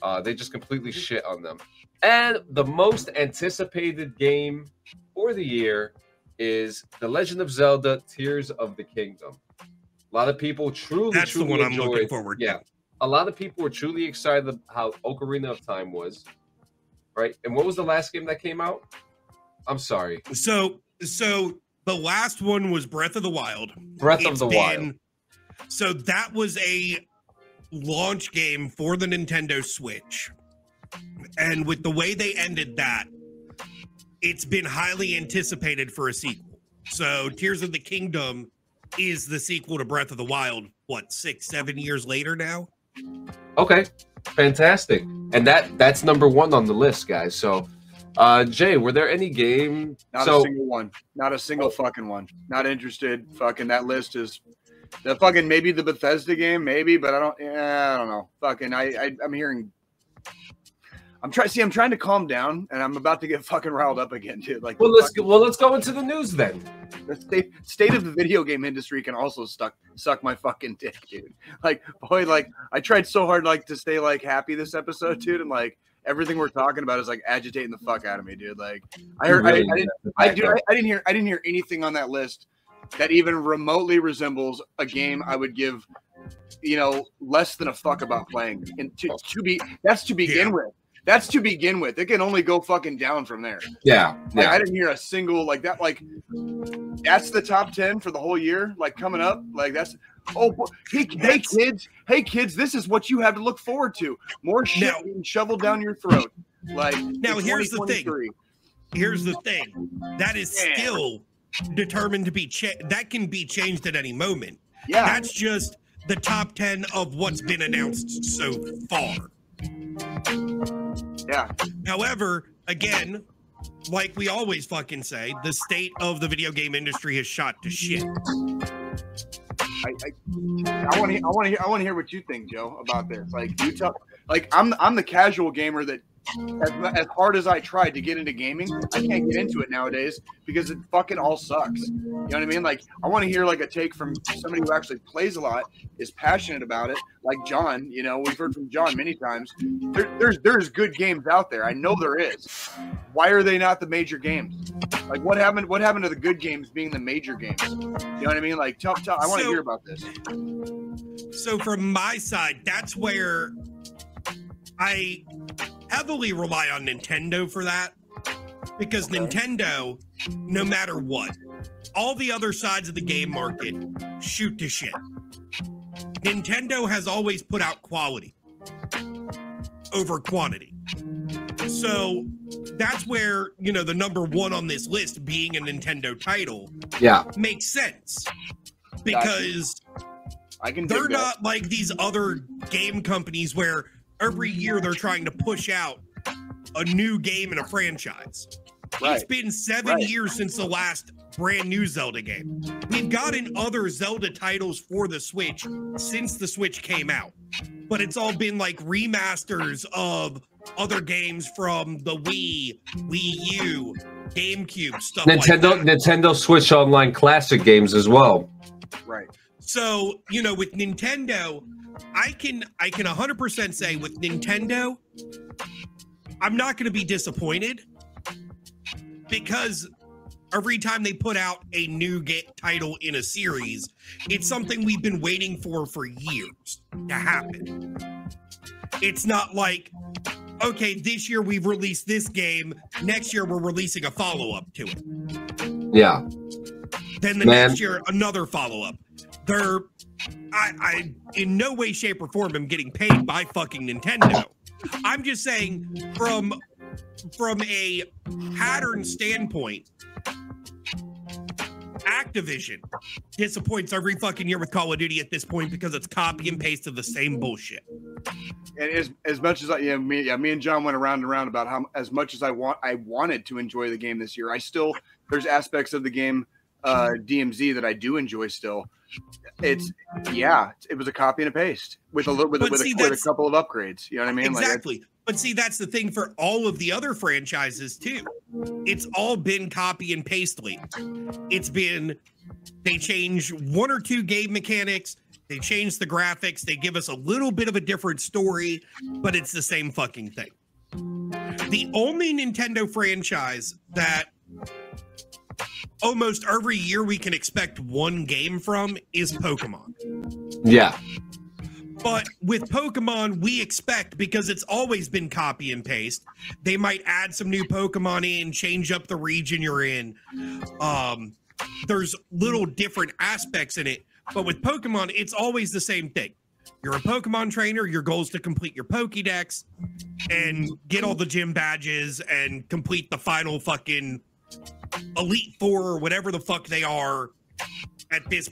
Uh, they just completely shit on them. And the most anticipated game for the year is The Legend of Zelda: Tears of the Kingdom. A lot of people truly, That's the truly one I'm looking enjoyed- forward Yeah, to. a lot of people were truly excited about how Ocarina of Time was, right? And what was the last game that came out? I'm sorry, So, so the last one was Breath of the Wild. Breath of It's the Wild. So that was a launch game for the Nintendo Switch. And with the way they ended that, it's been highly anticipated for a sequel. So Tears of the Kingdom is the sequel to Breath of the Wild, what, six, seven years later now? Okay, fantastic. And that that's number one on the list, guys. So, uh, Jay, were there any game? Not so a single one. Not a single fucking one. Not interested. Fucking that list is the fucking maybe the Bethesda game, maybe, but I don't. Yeah, I don't know. Fucking I, I I'm hearing. I'm trying. See, I'm trying to calm down, and I'm about to get *laughs* fucking riled up again, dude. Like, well, let's fucking- go, well let's go into the news then. the state state of the video game industry can also suck suck my fucking dick, dude. *laughs* Like, boy, like I tried so hard like to stay like happy this episode, dude, and like everything we're talking about is like agitating the fuck out of me, dude. Like, I heard, I, I didn't, I, dude, I, I didn't hear, I didn't hear anything on that list that even remotely resembles a game I would give, you know, less than a fuck about playing. And to, to be, that's to begin Yeah. with. That's to begin with. It can only go fucking down from there. yeah, Like, yeah. I didn't hear a single like that. Like that's the top ten for the whole year. Like coming up, like that's oh hey, hey kids, hey kids, this is what you have to look forward to. More shit Now- being shoveled down your throat. Like Now, here's the thing. Here's the thing that is Yeah. still determined to be cha- that can be changed at any moment. Yeah, That's just the top 10 of what's been announced so far. Yeah, However, again, like we always fucking say, the state of the video game industry has shot to shit. I, want to, I want to hear, I want to hear what you think, Joe, about this. Like you tell, like I'm, I'm the casual gamer that as, as hard as I tried to get into gaming, I can't get into it nowadays because it fucking all sucks. You know what I mean? Like, I want to hear like a take from somebody who actually plays a lot, is passionate about it, like John. You know, we've heard from John many times. There, there's there's good games out there. I know there is. Why are they not the major games? Like, what happened? What happened to the good games being the major games? You know what I mean? Like, tell, tell I want to So- hear about this. So from my side, that's where I heavily rely on Nintendo for that. Because Okay. Nintendo, no matter what, all the other sides of the game market shoot to shit. Nintendo has always put out quality over quantity. So that's where, you know, the number one on this list being a Nintendo title Yeah. makes sense. Because I can. they're not like these other game companies where every year they're trying to push out a new game in a franchise. It's been seven Right. years since the last brand new Zelda game. We've gotten other Zelda titles for the Switch since the Switch came out, but it's all been like remasters of other games from the Wii, Wii U, GameCube, stuff like Nintendo that. Nintendo Switch Online Classic games as well. Right. So, you know, with Nintendo, I can I can 100% say with Nintendo, I'm not going to be disappointed because every time they put out a new ga- title in a series, it's something we've been waiting for for years to happen. It's not like okay, this year we've released this game, next year we're releasing a follow-up to it. Yeah. Then the Man. next year, another follow up. They're, I, I, in no way, shape, or form, am getting paid by fucking Nintendo. I'm just saying, from, from a pattern standpoint, Activision disappoints every fucking year with Call of Duty at this point because it's copy and paste of the same bullshit. And as, as much as I yeah me yeah me and John went around and around about how as much as I want I wanted to enjoy the game this year, I still there's aspects of the game uh DMZ that I do enjoy still. It's yeah, it was a copy and a paste with a little with, a- with, see, a, with a couple of upgrades. You know what I mean? Like, exactly. but see, that's the thing for all of the other franchises too. It's all been copy and paste. It's been they change one or two game mechanics, they change the graphics, they give us a little bit of a different story, but it's the same fucking thing. The only Nintendo franchise that almost every year we can expect one game from is Pokemon. Yeah. But with Pokemon, we expect because it's always been copy and paste. They might add some new Pokemon in, change up the region you're in. Um, there's little different aspects in it, but with Pokemon, it's always the same thing. You're a Pokemon trainer. Your goal is to complete your Pokédex and get all the gym badges and complete the final fucking Elite Four or whatever the fuck they are at this.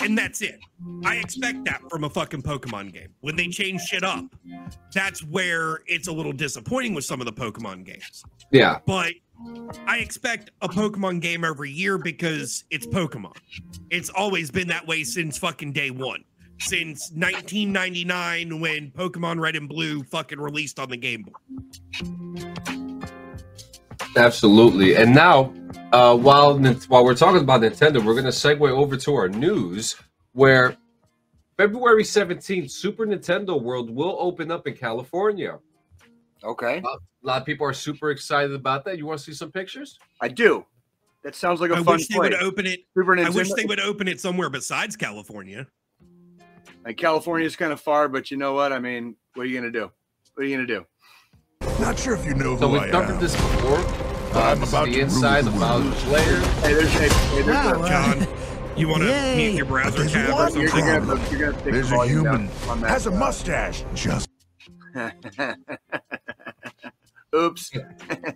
And that's it. I expect that from a fucking Pokemon game. When they change shit up, that's where it's a little disappointing with some of the Pokemon games. Yeah. But I expect a Pokemon game every year because it's Pokemon. It's always been that way since fucking day one. Since 1999 when Pokemon Red and Blue fucking released on the Game Boy. Absolutely. And now, uh, while while we're talking about Nintendo, we're going to segue over to our news where February 17th, Super Nintendo World will open up in California. okay, A lot of people are super excited about that. You want to see some pictures? I do. That sounds like a I fun wish they would open it. Super Nintendo. I wish they would open it somewhere besides California. Like is kind of far, but you know what? I mean, what are you gonna do? What are you gonna do? Not sure if you know So who we've I covered this before. but Uh, I'm this is about the to rule inside the of Bowser roost. Player. Hey, there's hey, hey, there's Wow, a, uh, John, you want to Yay. mute your browser there's tab or one you're, something? you're gonna you're gonna have to take There's the a human on that. has a uh, mustache. Just *laughs* Oops.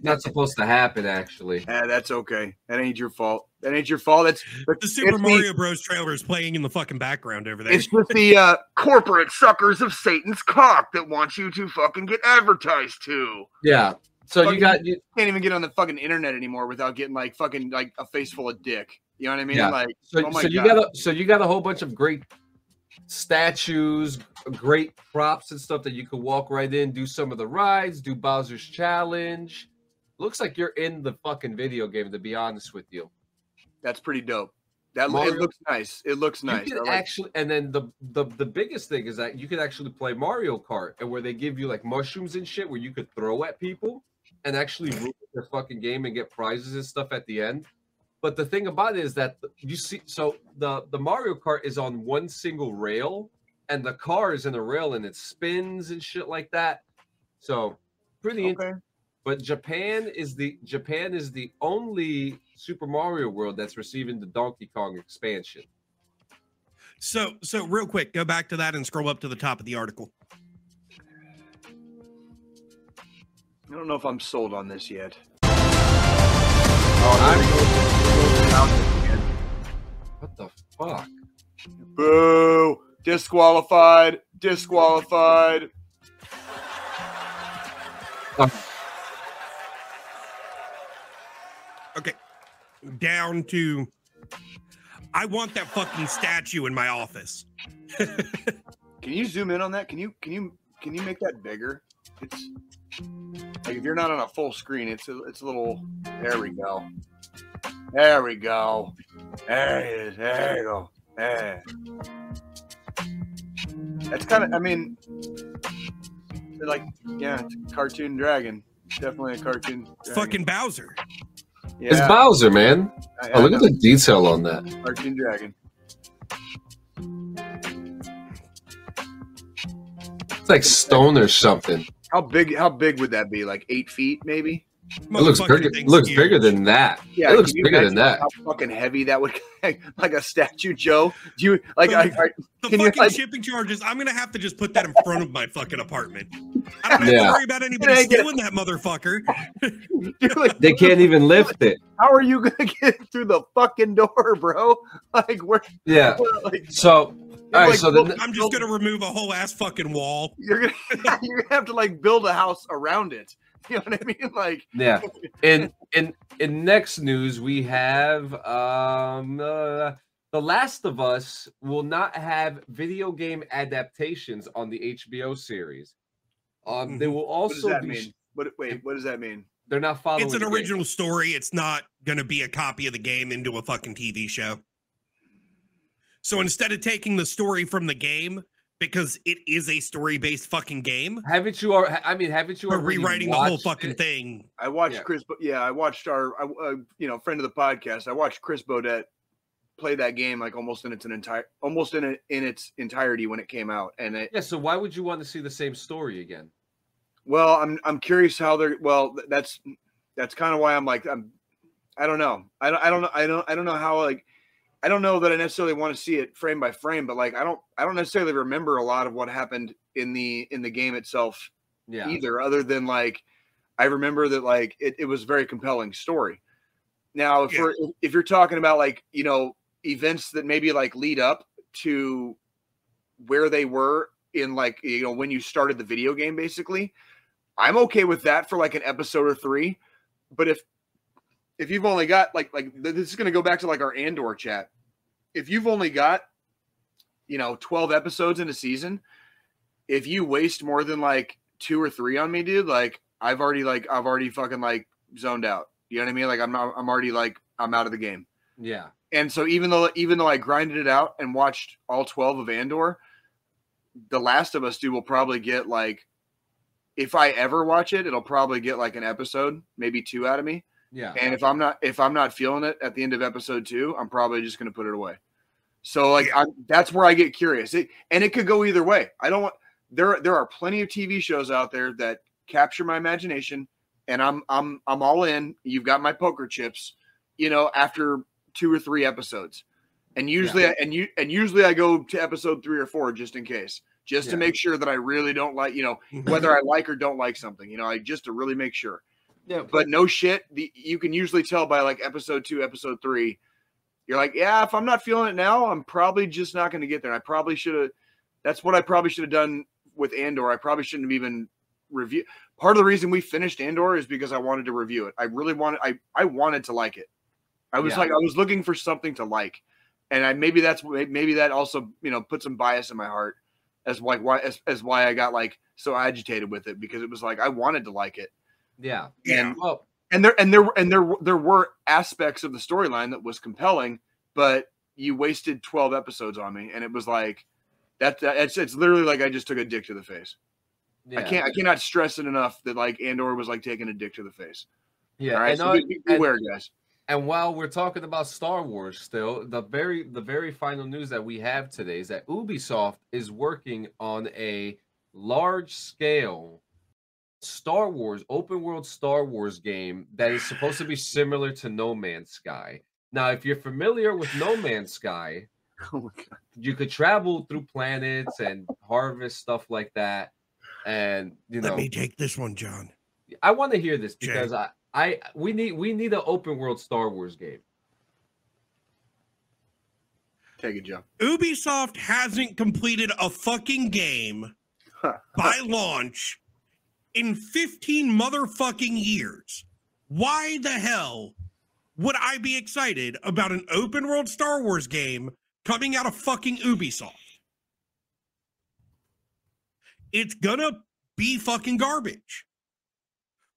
Not supposed to happen, actually. *laughs* Yeah, that's okay. That ain't your fault. That ain't your fault. That's but The Super it's Mario Bros. trailer is playing in the fucking background over there. It's just the uh, corporate suckers of Satan's cock that want you to fucking get advertised to. Yeah. So you got you, Can't even get on the fucking internet anymore without getting like fucking like a face full of dick. You know what I mean? Yeah. Like, so, oh my so you God. got a so you got a whole bunch of great statues, great props and stuff that you could walk right in, do some of the rides, do Bowser's challenge. Looks like you're in the fucking video game, to be honest with you. That's pretty dope. That Mario- it looks nice. It looks nice. Like- actually, and then the, the the biggest thing is that you could actually play Mario Kart, and where they give you like mushrooms and shit, where you could throw at people and actually ruin their fucking game and get prizes and stuff at the end. But the thing about it is that you see, so the the Mario Kart is on one single rail, and the car is in a rail, and it spins and shit like that. So pretty interesting. Okay. But Japan is the Japan is the only Super Mario World that's receiving the Donkey Kong expansion. So, so real quick, go back to that and scroll up to the top of the article. I don't know if I'm sold on this yet. Oh, What the fuck? Boo! Disqualified. Disqualified. Okay, down to. I want that fucking statue in my office. *laughs* Can you zoom in on that? Can you can you can you make that bigger? It's like if you're not on a full screen, it's a, it's a little. There we go. There we go. There it is. There you go. There. That's kind of. I mean, like yeah, it's a cartoon dragon. Definitely a cartoon. Dragon. fucking Bowser. Yeah. It's Bowser, man. I- Oh, I look at the detail on that. cartoon dragon. It's like stone or something. How big? How big would that be? Like eight feet, maybe? It looks bigger. Looks huge. bigger than that. Yeah, it looks bigger than that. How fucking heavy that would *laughs* like a statue, Joe? Do you like? I, I, The Can you, fucking like- shipping charges. I'm gonna have to just put that in front of my fucking apartment. I don't have Yeah. to worry about anybody Yeah, get stealing that motherfucker. dude, *laughs* like, They can't even lift it. how are you gonna get through the fucking door, bro? *laughs* Like, where? Yeah. Like, So, all right. like, So build- then, I'm just gonna remove a whole ass fucking wall. you're gonna you're gonna have to like build a house around it. *laughs* You know what I mean? Like, yeah. *laughs* In in in next news, we have um uh, the Last of Us will not have video game adaptations on the HBO series. Um, they Mhm. will what does also that be. mean? What? Wait, what does that mean? They're not following. It's an the game. original story. It's not gonna be a copy of the game into a fucking TV show. So instead of taking the story from the game, because it is a story-based fucking game, Haven't you? al- I mean, haven't you? we're already rewriting the whole fucking it? thing. I watched Yeah. Chris. Bo- Yeah, I watched our, I- uh, you know, friend of the podcast. I watched Chris Bodette play that game like almost in its an entire, almost in it in its entirety when it came out. And it, Yeah. So why would you want to see the same story again? well, I'm I'm curious how they're. Well, that's that's kind of why I'm like I'm. I don't know. I don't. I don't know. I don't. I don't know how like. I don't know that I necessarily want to see it frame by frame, but like I don't. I don't necessarily remember a lot of what happened in the in the game itself Yeah. either, other than like I remember that like it, it was a very compelling story. Now, if Yeah. we're if you're talking about like you know events that maybe like lead up to where they were in like you know when you started the video game, basically, I'm okay with that for like an episode or three. But if if you've only got like like this is going to go back to like our Andor chat. If you've only got you know 12 episodes in a season, if you waste more than like two or three on me, dude, like I've already like I've already fucking like zoned out. You know what I mean? Like I'm not I'm already like I'm out of the game. Yeah. And so even though even though I grinded it out and watched all 12 of Andor, The Last of Us dude will probably get like if I ever watch it, it'll probably get like an episode, maybe two out of me. Yeah. And if I'm not if I'm not feeling it at the end of episode two, I'm probably just gonna put it away. So like Yeah. I, that's where I get curious. It, and it could go either way. I don't want there there are plenty of TV shows out there that capture my imagination and I'm I'm I'm all in. You've got my poker chips, you know, after two or three episodes. And usually and you and usually I go to episode 3 or 4 just in case. Just to make sure that I really don't like, you know, whether *laughs* I like or don't like something, you know, I just to really make sure Yeah. but no shit the you can usually tell by like episode two episode three you're like yeah if i'm not feeling it now i'm probably just not going to get there i probably should have that's what i probably should have done with andor i probably shouldn't have even review part of the reason we finished andor is because i wanted to review it i really wanted i i wanted to like it i was Yeah. like i was looking for something to like and I maybe that's maybe that also you know put some bias in my heart as like why as, as why I got like so agitated with it because it was like I wanted to like it. Yeah. Yeah. Well, and there and there and there there were aspects of the storyline that was compelling, but you wasted twelve episodes on me, and it was like that. that it's it's literally like I just took a dick to the face. yeah. I can't I cannot stress it enough that like Andor was like taking a dick to the face. Yeah. All right, and, so be, be and- guys. And while we're talking about Star Wars still, the very the very final news that we have today is that Ubisoft is working on a large scale Star Wars open world Star Wars game that is supposed to be similar to No Man's Sky. Now, if you're familiar with No Man's Sky, *laughs* Oh you could travel through planets and harvest stuff like that. And you know, Let me take this one, John. I want to hear this Jay. because I, I we need we need an open world Star Wars game. Take it, Joe. Ubisoft hasn't completed a fucking game *laughs* by launch in 15 motherfucking years. Why the hell would I be excited about an open world Star Wars game coming out of fucking Ubisoft? It's gonna be fucking garbage.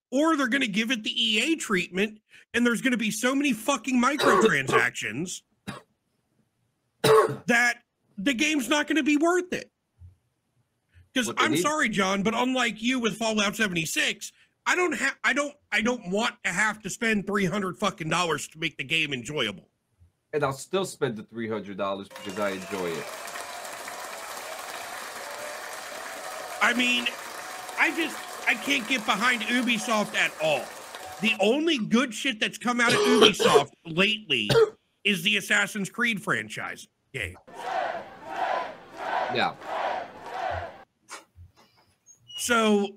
Or they're gonna give it the EA treatment and there's gonna be so many fucking microtransactions *coughs* that the game's not to be worth it. Because I'm need- sorry, John, but unlike you with Fallout 76, I don't have, I don't, I don't want to have to spend 300 fucking dollars to make the game enjoyable. and I'll still spend the three hundred dollars because I enjoy it. I mean, I just, I can't get behind Ubisoft at all. The only good shit that's come out of Ubisoft *coughs* lately is the Assassin's Creed franchise game. Yeah, So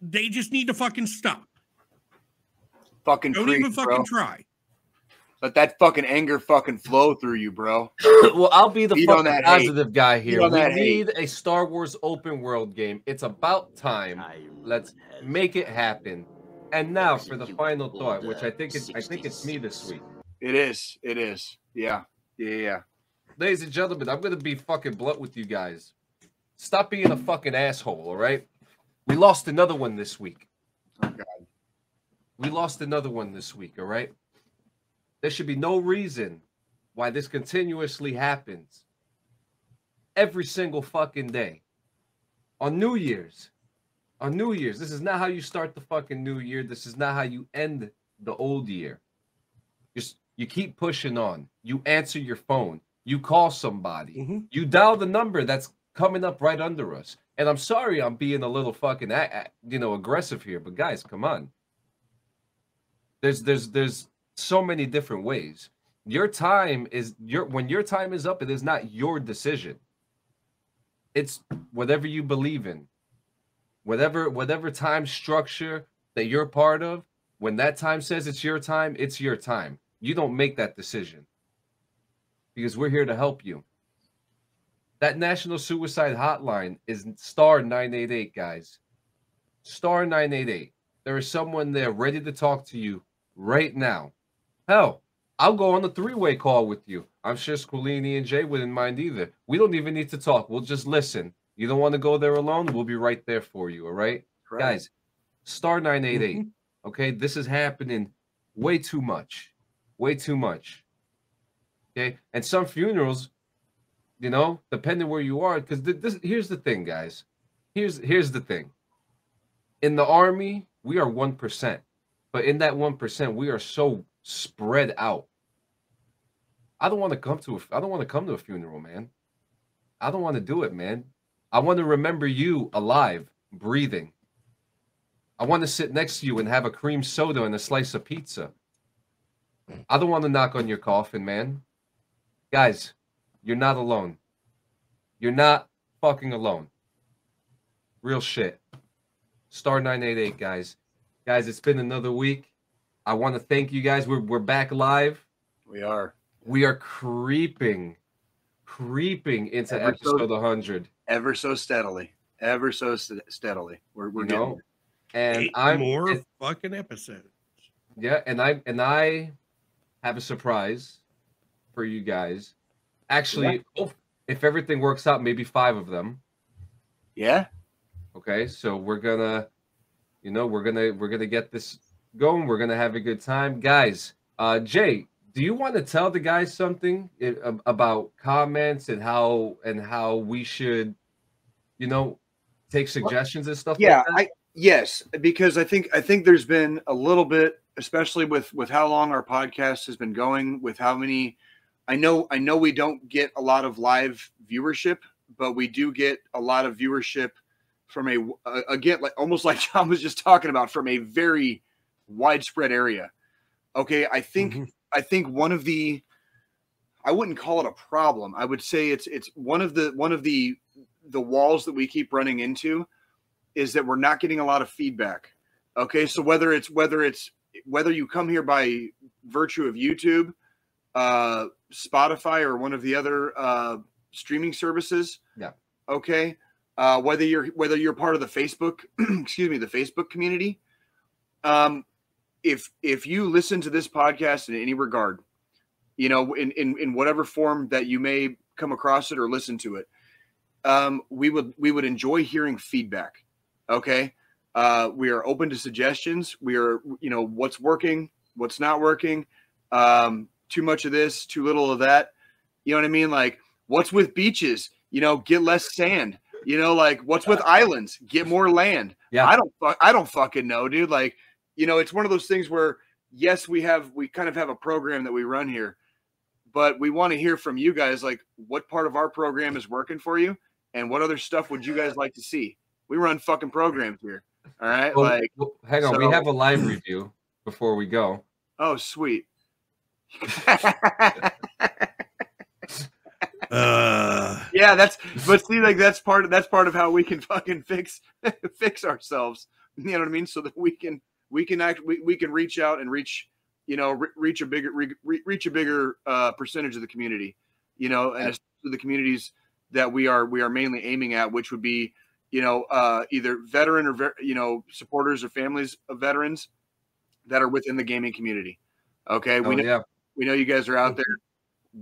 they just need to fucking stop. Fucking Don't preach, even fucking bro. try. Let that fucking anger fucking flow through you, bro. *coughs* well, I'll be the Feed fucking that hate. positive guy here. We that hate. need a Star Wars open world game. It's about time. Let's make it happen. And now for the final thought, which I think it's I think it's me this week. It is. It is. Yeah. Yeah. Yeah. Ladies and gentlemen, I'm gonna be fucking blunt with you guys. Stop being a fucking asshole, all right? We lost another one this week. Oh god. We lost another one this week, all right? There should be no reason why this continuously happens every single fucking day. On New Year's. On New Year's. This is not how you start the fucking new year. This is not how you end the old year. Just you keep pushing on. You answer your phone. You call somebody. Mhm. You dial the number that's coming up right under us. And I'm sorry I'm being a little fucking you know aggressive here, but guys, come on. There's there's there's so many different ways. Your time is your when your time is up, it is not your decision. It's whatever you believe in. Whatever whatever time structure that you're part of, when that time says it's your time, it's your time. You don't make that decision. Because we're here to help you. That National Suicide Hotline is star 988, guys. Star 988. There is someone there ready to talk to you right now. Hell, I'll go on a three way call with you. I'm sure Squilini and Jay wouldn't mind either. We don't even need to talk. We'll just listen. You don't want to go there alone? We'll be right there for you. All right? Correct. Guys, star 988. Mhm. Okay. This is happening way too much. Way too much. Okay. And some funerals, you know, depending where you are, because this here's the thing, guys. Here's here's the thing. In the army, we are one percent, but in that one percent, we are so spread out. I don't want to come to a I don't want to come to a funeral, man. I don't want to do it, man. I want to remember you alive, breathing. I want to sit next to you and have a cream soda and a slice of pizza. I don't want to knock on your coffin, man. Guys, you're not alone. You're not fucking alone. Real shit. Star 988, guys. Guys, it's been another week. I want to thank you guys. We're, we're back live. We are We are creeping, creeping into Ever so- episode 100. ever so steadily, ever so st- steadily. We're we're You getting know? And Eight I'm more it's- fucking episodes. Yeah, and I and I have a surprise for you guys. Actually, oh, if everything works out, maybe five of them. Yeah. Okay, so we're gonna, you know, we're gonna we're gonna get this going. We're gonna have a good time, guys. Uh, Jay, do you want to tell the guys something about comments and how and how we should, you know, take suggestions and stuff? yeah like that? i yes because i think i think there's been a little bit especially with with how long our podcast has been going with how many i know i know we don't get a lot of live viewership but we do get a lot of viewership from a uh, again like almost *laughs* like john was just talking about from a very widespread area okay i think Mhm. i think one of the i wouldn't call it a problem i would say it's it's one of the one of the the walls that we keep running into is that we're not getting a lot of feedback. Okay, so whether it's whether it's whether you come here by virtue of YouTube, uh, Spotify, or one of the other uh, streaming services, Yeah. Okay, uh, whether you're whether you're part of the Facebook, *clears throat* excuse me, the Facebook community, um, if if you listen to this podcast in any regard, you know, in in in whatever form that you may come across it or listen to it, um, we would we would enjoy hearing feedback. Okay, uh, we are open to suggestions. We are, you know, what's working, what's not working. Um, too much of this, too little of that. You know what I mean? Like, what's with beaches? You know, get less sand. You know, like what's with islands? Get more land. Yeah. I don't. I don't fucking know, dude. Like, you know, it's one of those things where yes, we have we kind of have a program that we run here, but we want to hear from you guys. Like, what part of our program is working for you, and what other stuff would you guys like to see? We run fucking programs here. All right, Well, like, well, hang on, so- we have a live review before we go. oh, sweet. Uh, yeah, that's but see, like that's part of that's part of how we can fucking fix *laughs* fix ourselves. You know what I mean? So that we can we can act we, we can reach out and reach you know re- reach a bigger re- re- reach a bigger uh, percentage of the community. You know, and the communities that we are we are mainly aiming at, which would be you know uh, either veteran or ver- you know supporters or families of veterans that are within the gaming community. Okay, we Oh, know yeah, we know you guys are out there.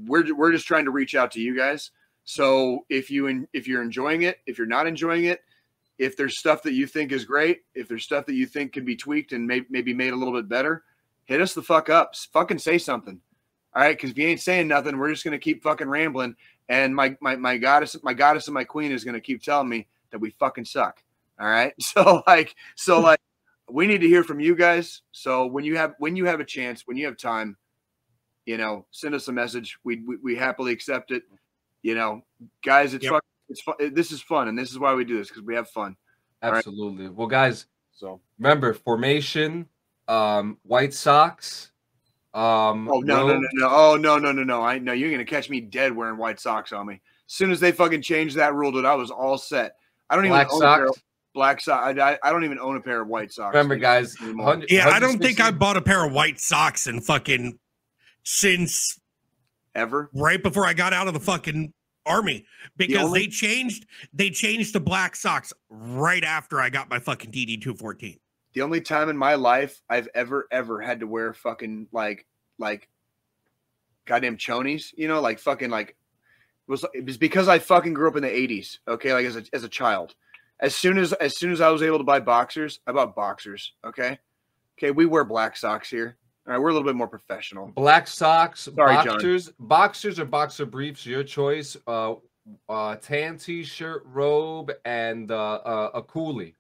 We're we're just trying to reach out to you guys. So if you en- if you're enjoying it, if you're not enjoying it, if there's stuff that you think is great, if there's stuff that you think can be tweaked and may- maybe made a little bit better, hit us the fuck up. Fucking say something. All right, because if you ain't saying nothing, we're just gonna keep fucking rambling. And my my my goddess, my goddess and my queen is gonna keep telling me that we fucking suck. All right. *laughs* So like so like we need to hear from you guys. So when you have when you have a chance, when you have time, you know, send us a message. We we, we happily accept it. You know, guys, it's Yep. fuck, it's fun. This is fun, and this is why we do this because we have fun. All right. absolutely. Well, guys, So, remember formation, um, White Sox. Um, oh no, no, Rogue- no, no, oh no, no, no, no. I know you're gonna catch me dead wearing white socks on me. As soon as they fucking changed that rule, dude, I was all set. I don't even Black own a pair of black socks. I, I, I don't even own a pair of white socks. Remember, guys. 100 yeah, I don't think I bought a pair of white socks in fucking since ever. right before I got out of the fucking army because only- they changed they changed to black socks right after I got my fucking DD two fourteen. The only time in my life I've ever ever had to wear fucking like like goddamn chonies, you know, like fucking like it was it was because I fucking grew up in the 80s, okay, like as a as a child. As soon as as soon as I was able to buy boxers, I bought boxers, okay? Okay, we wear black socks here. All right, we're a little bit more professional. Black socks, Sorry, John. boxers, boxers or boxer briefs, your choice. Uh, uh, tan t-shirt, robe, and uh, uh, a coolie.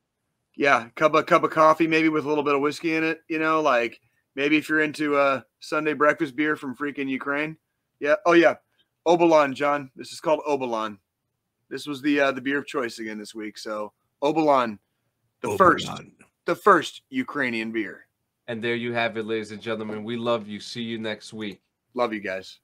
Yeah, cup of cup of coffee, maybe with a little bit of whiskey in it. You know, like maybe if you're into a Sunday breakfast beer from freaking Ukraine. Yeah. Oh yeah, Obolon, John. This is called Obolon. This was the uh, the beer of choice again this week. So Obolon, the first, the first Ukrainian beer. And there you have it, ladies and gentlemen. We love you. See you next week. Love you guys.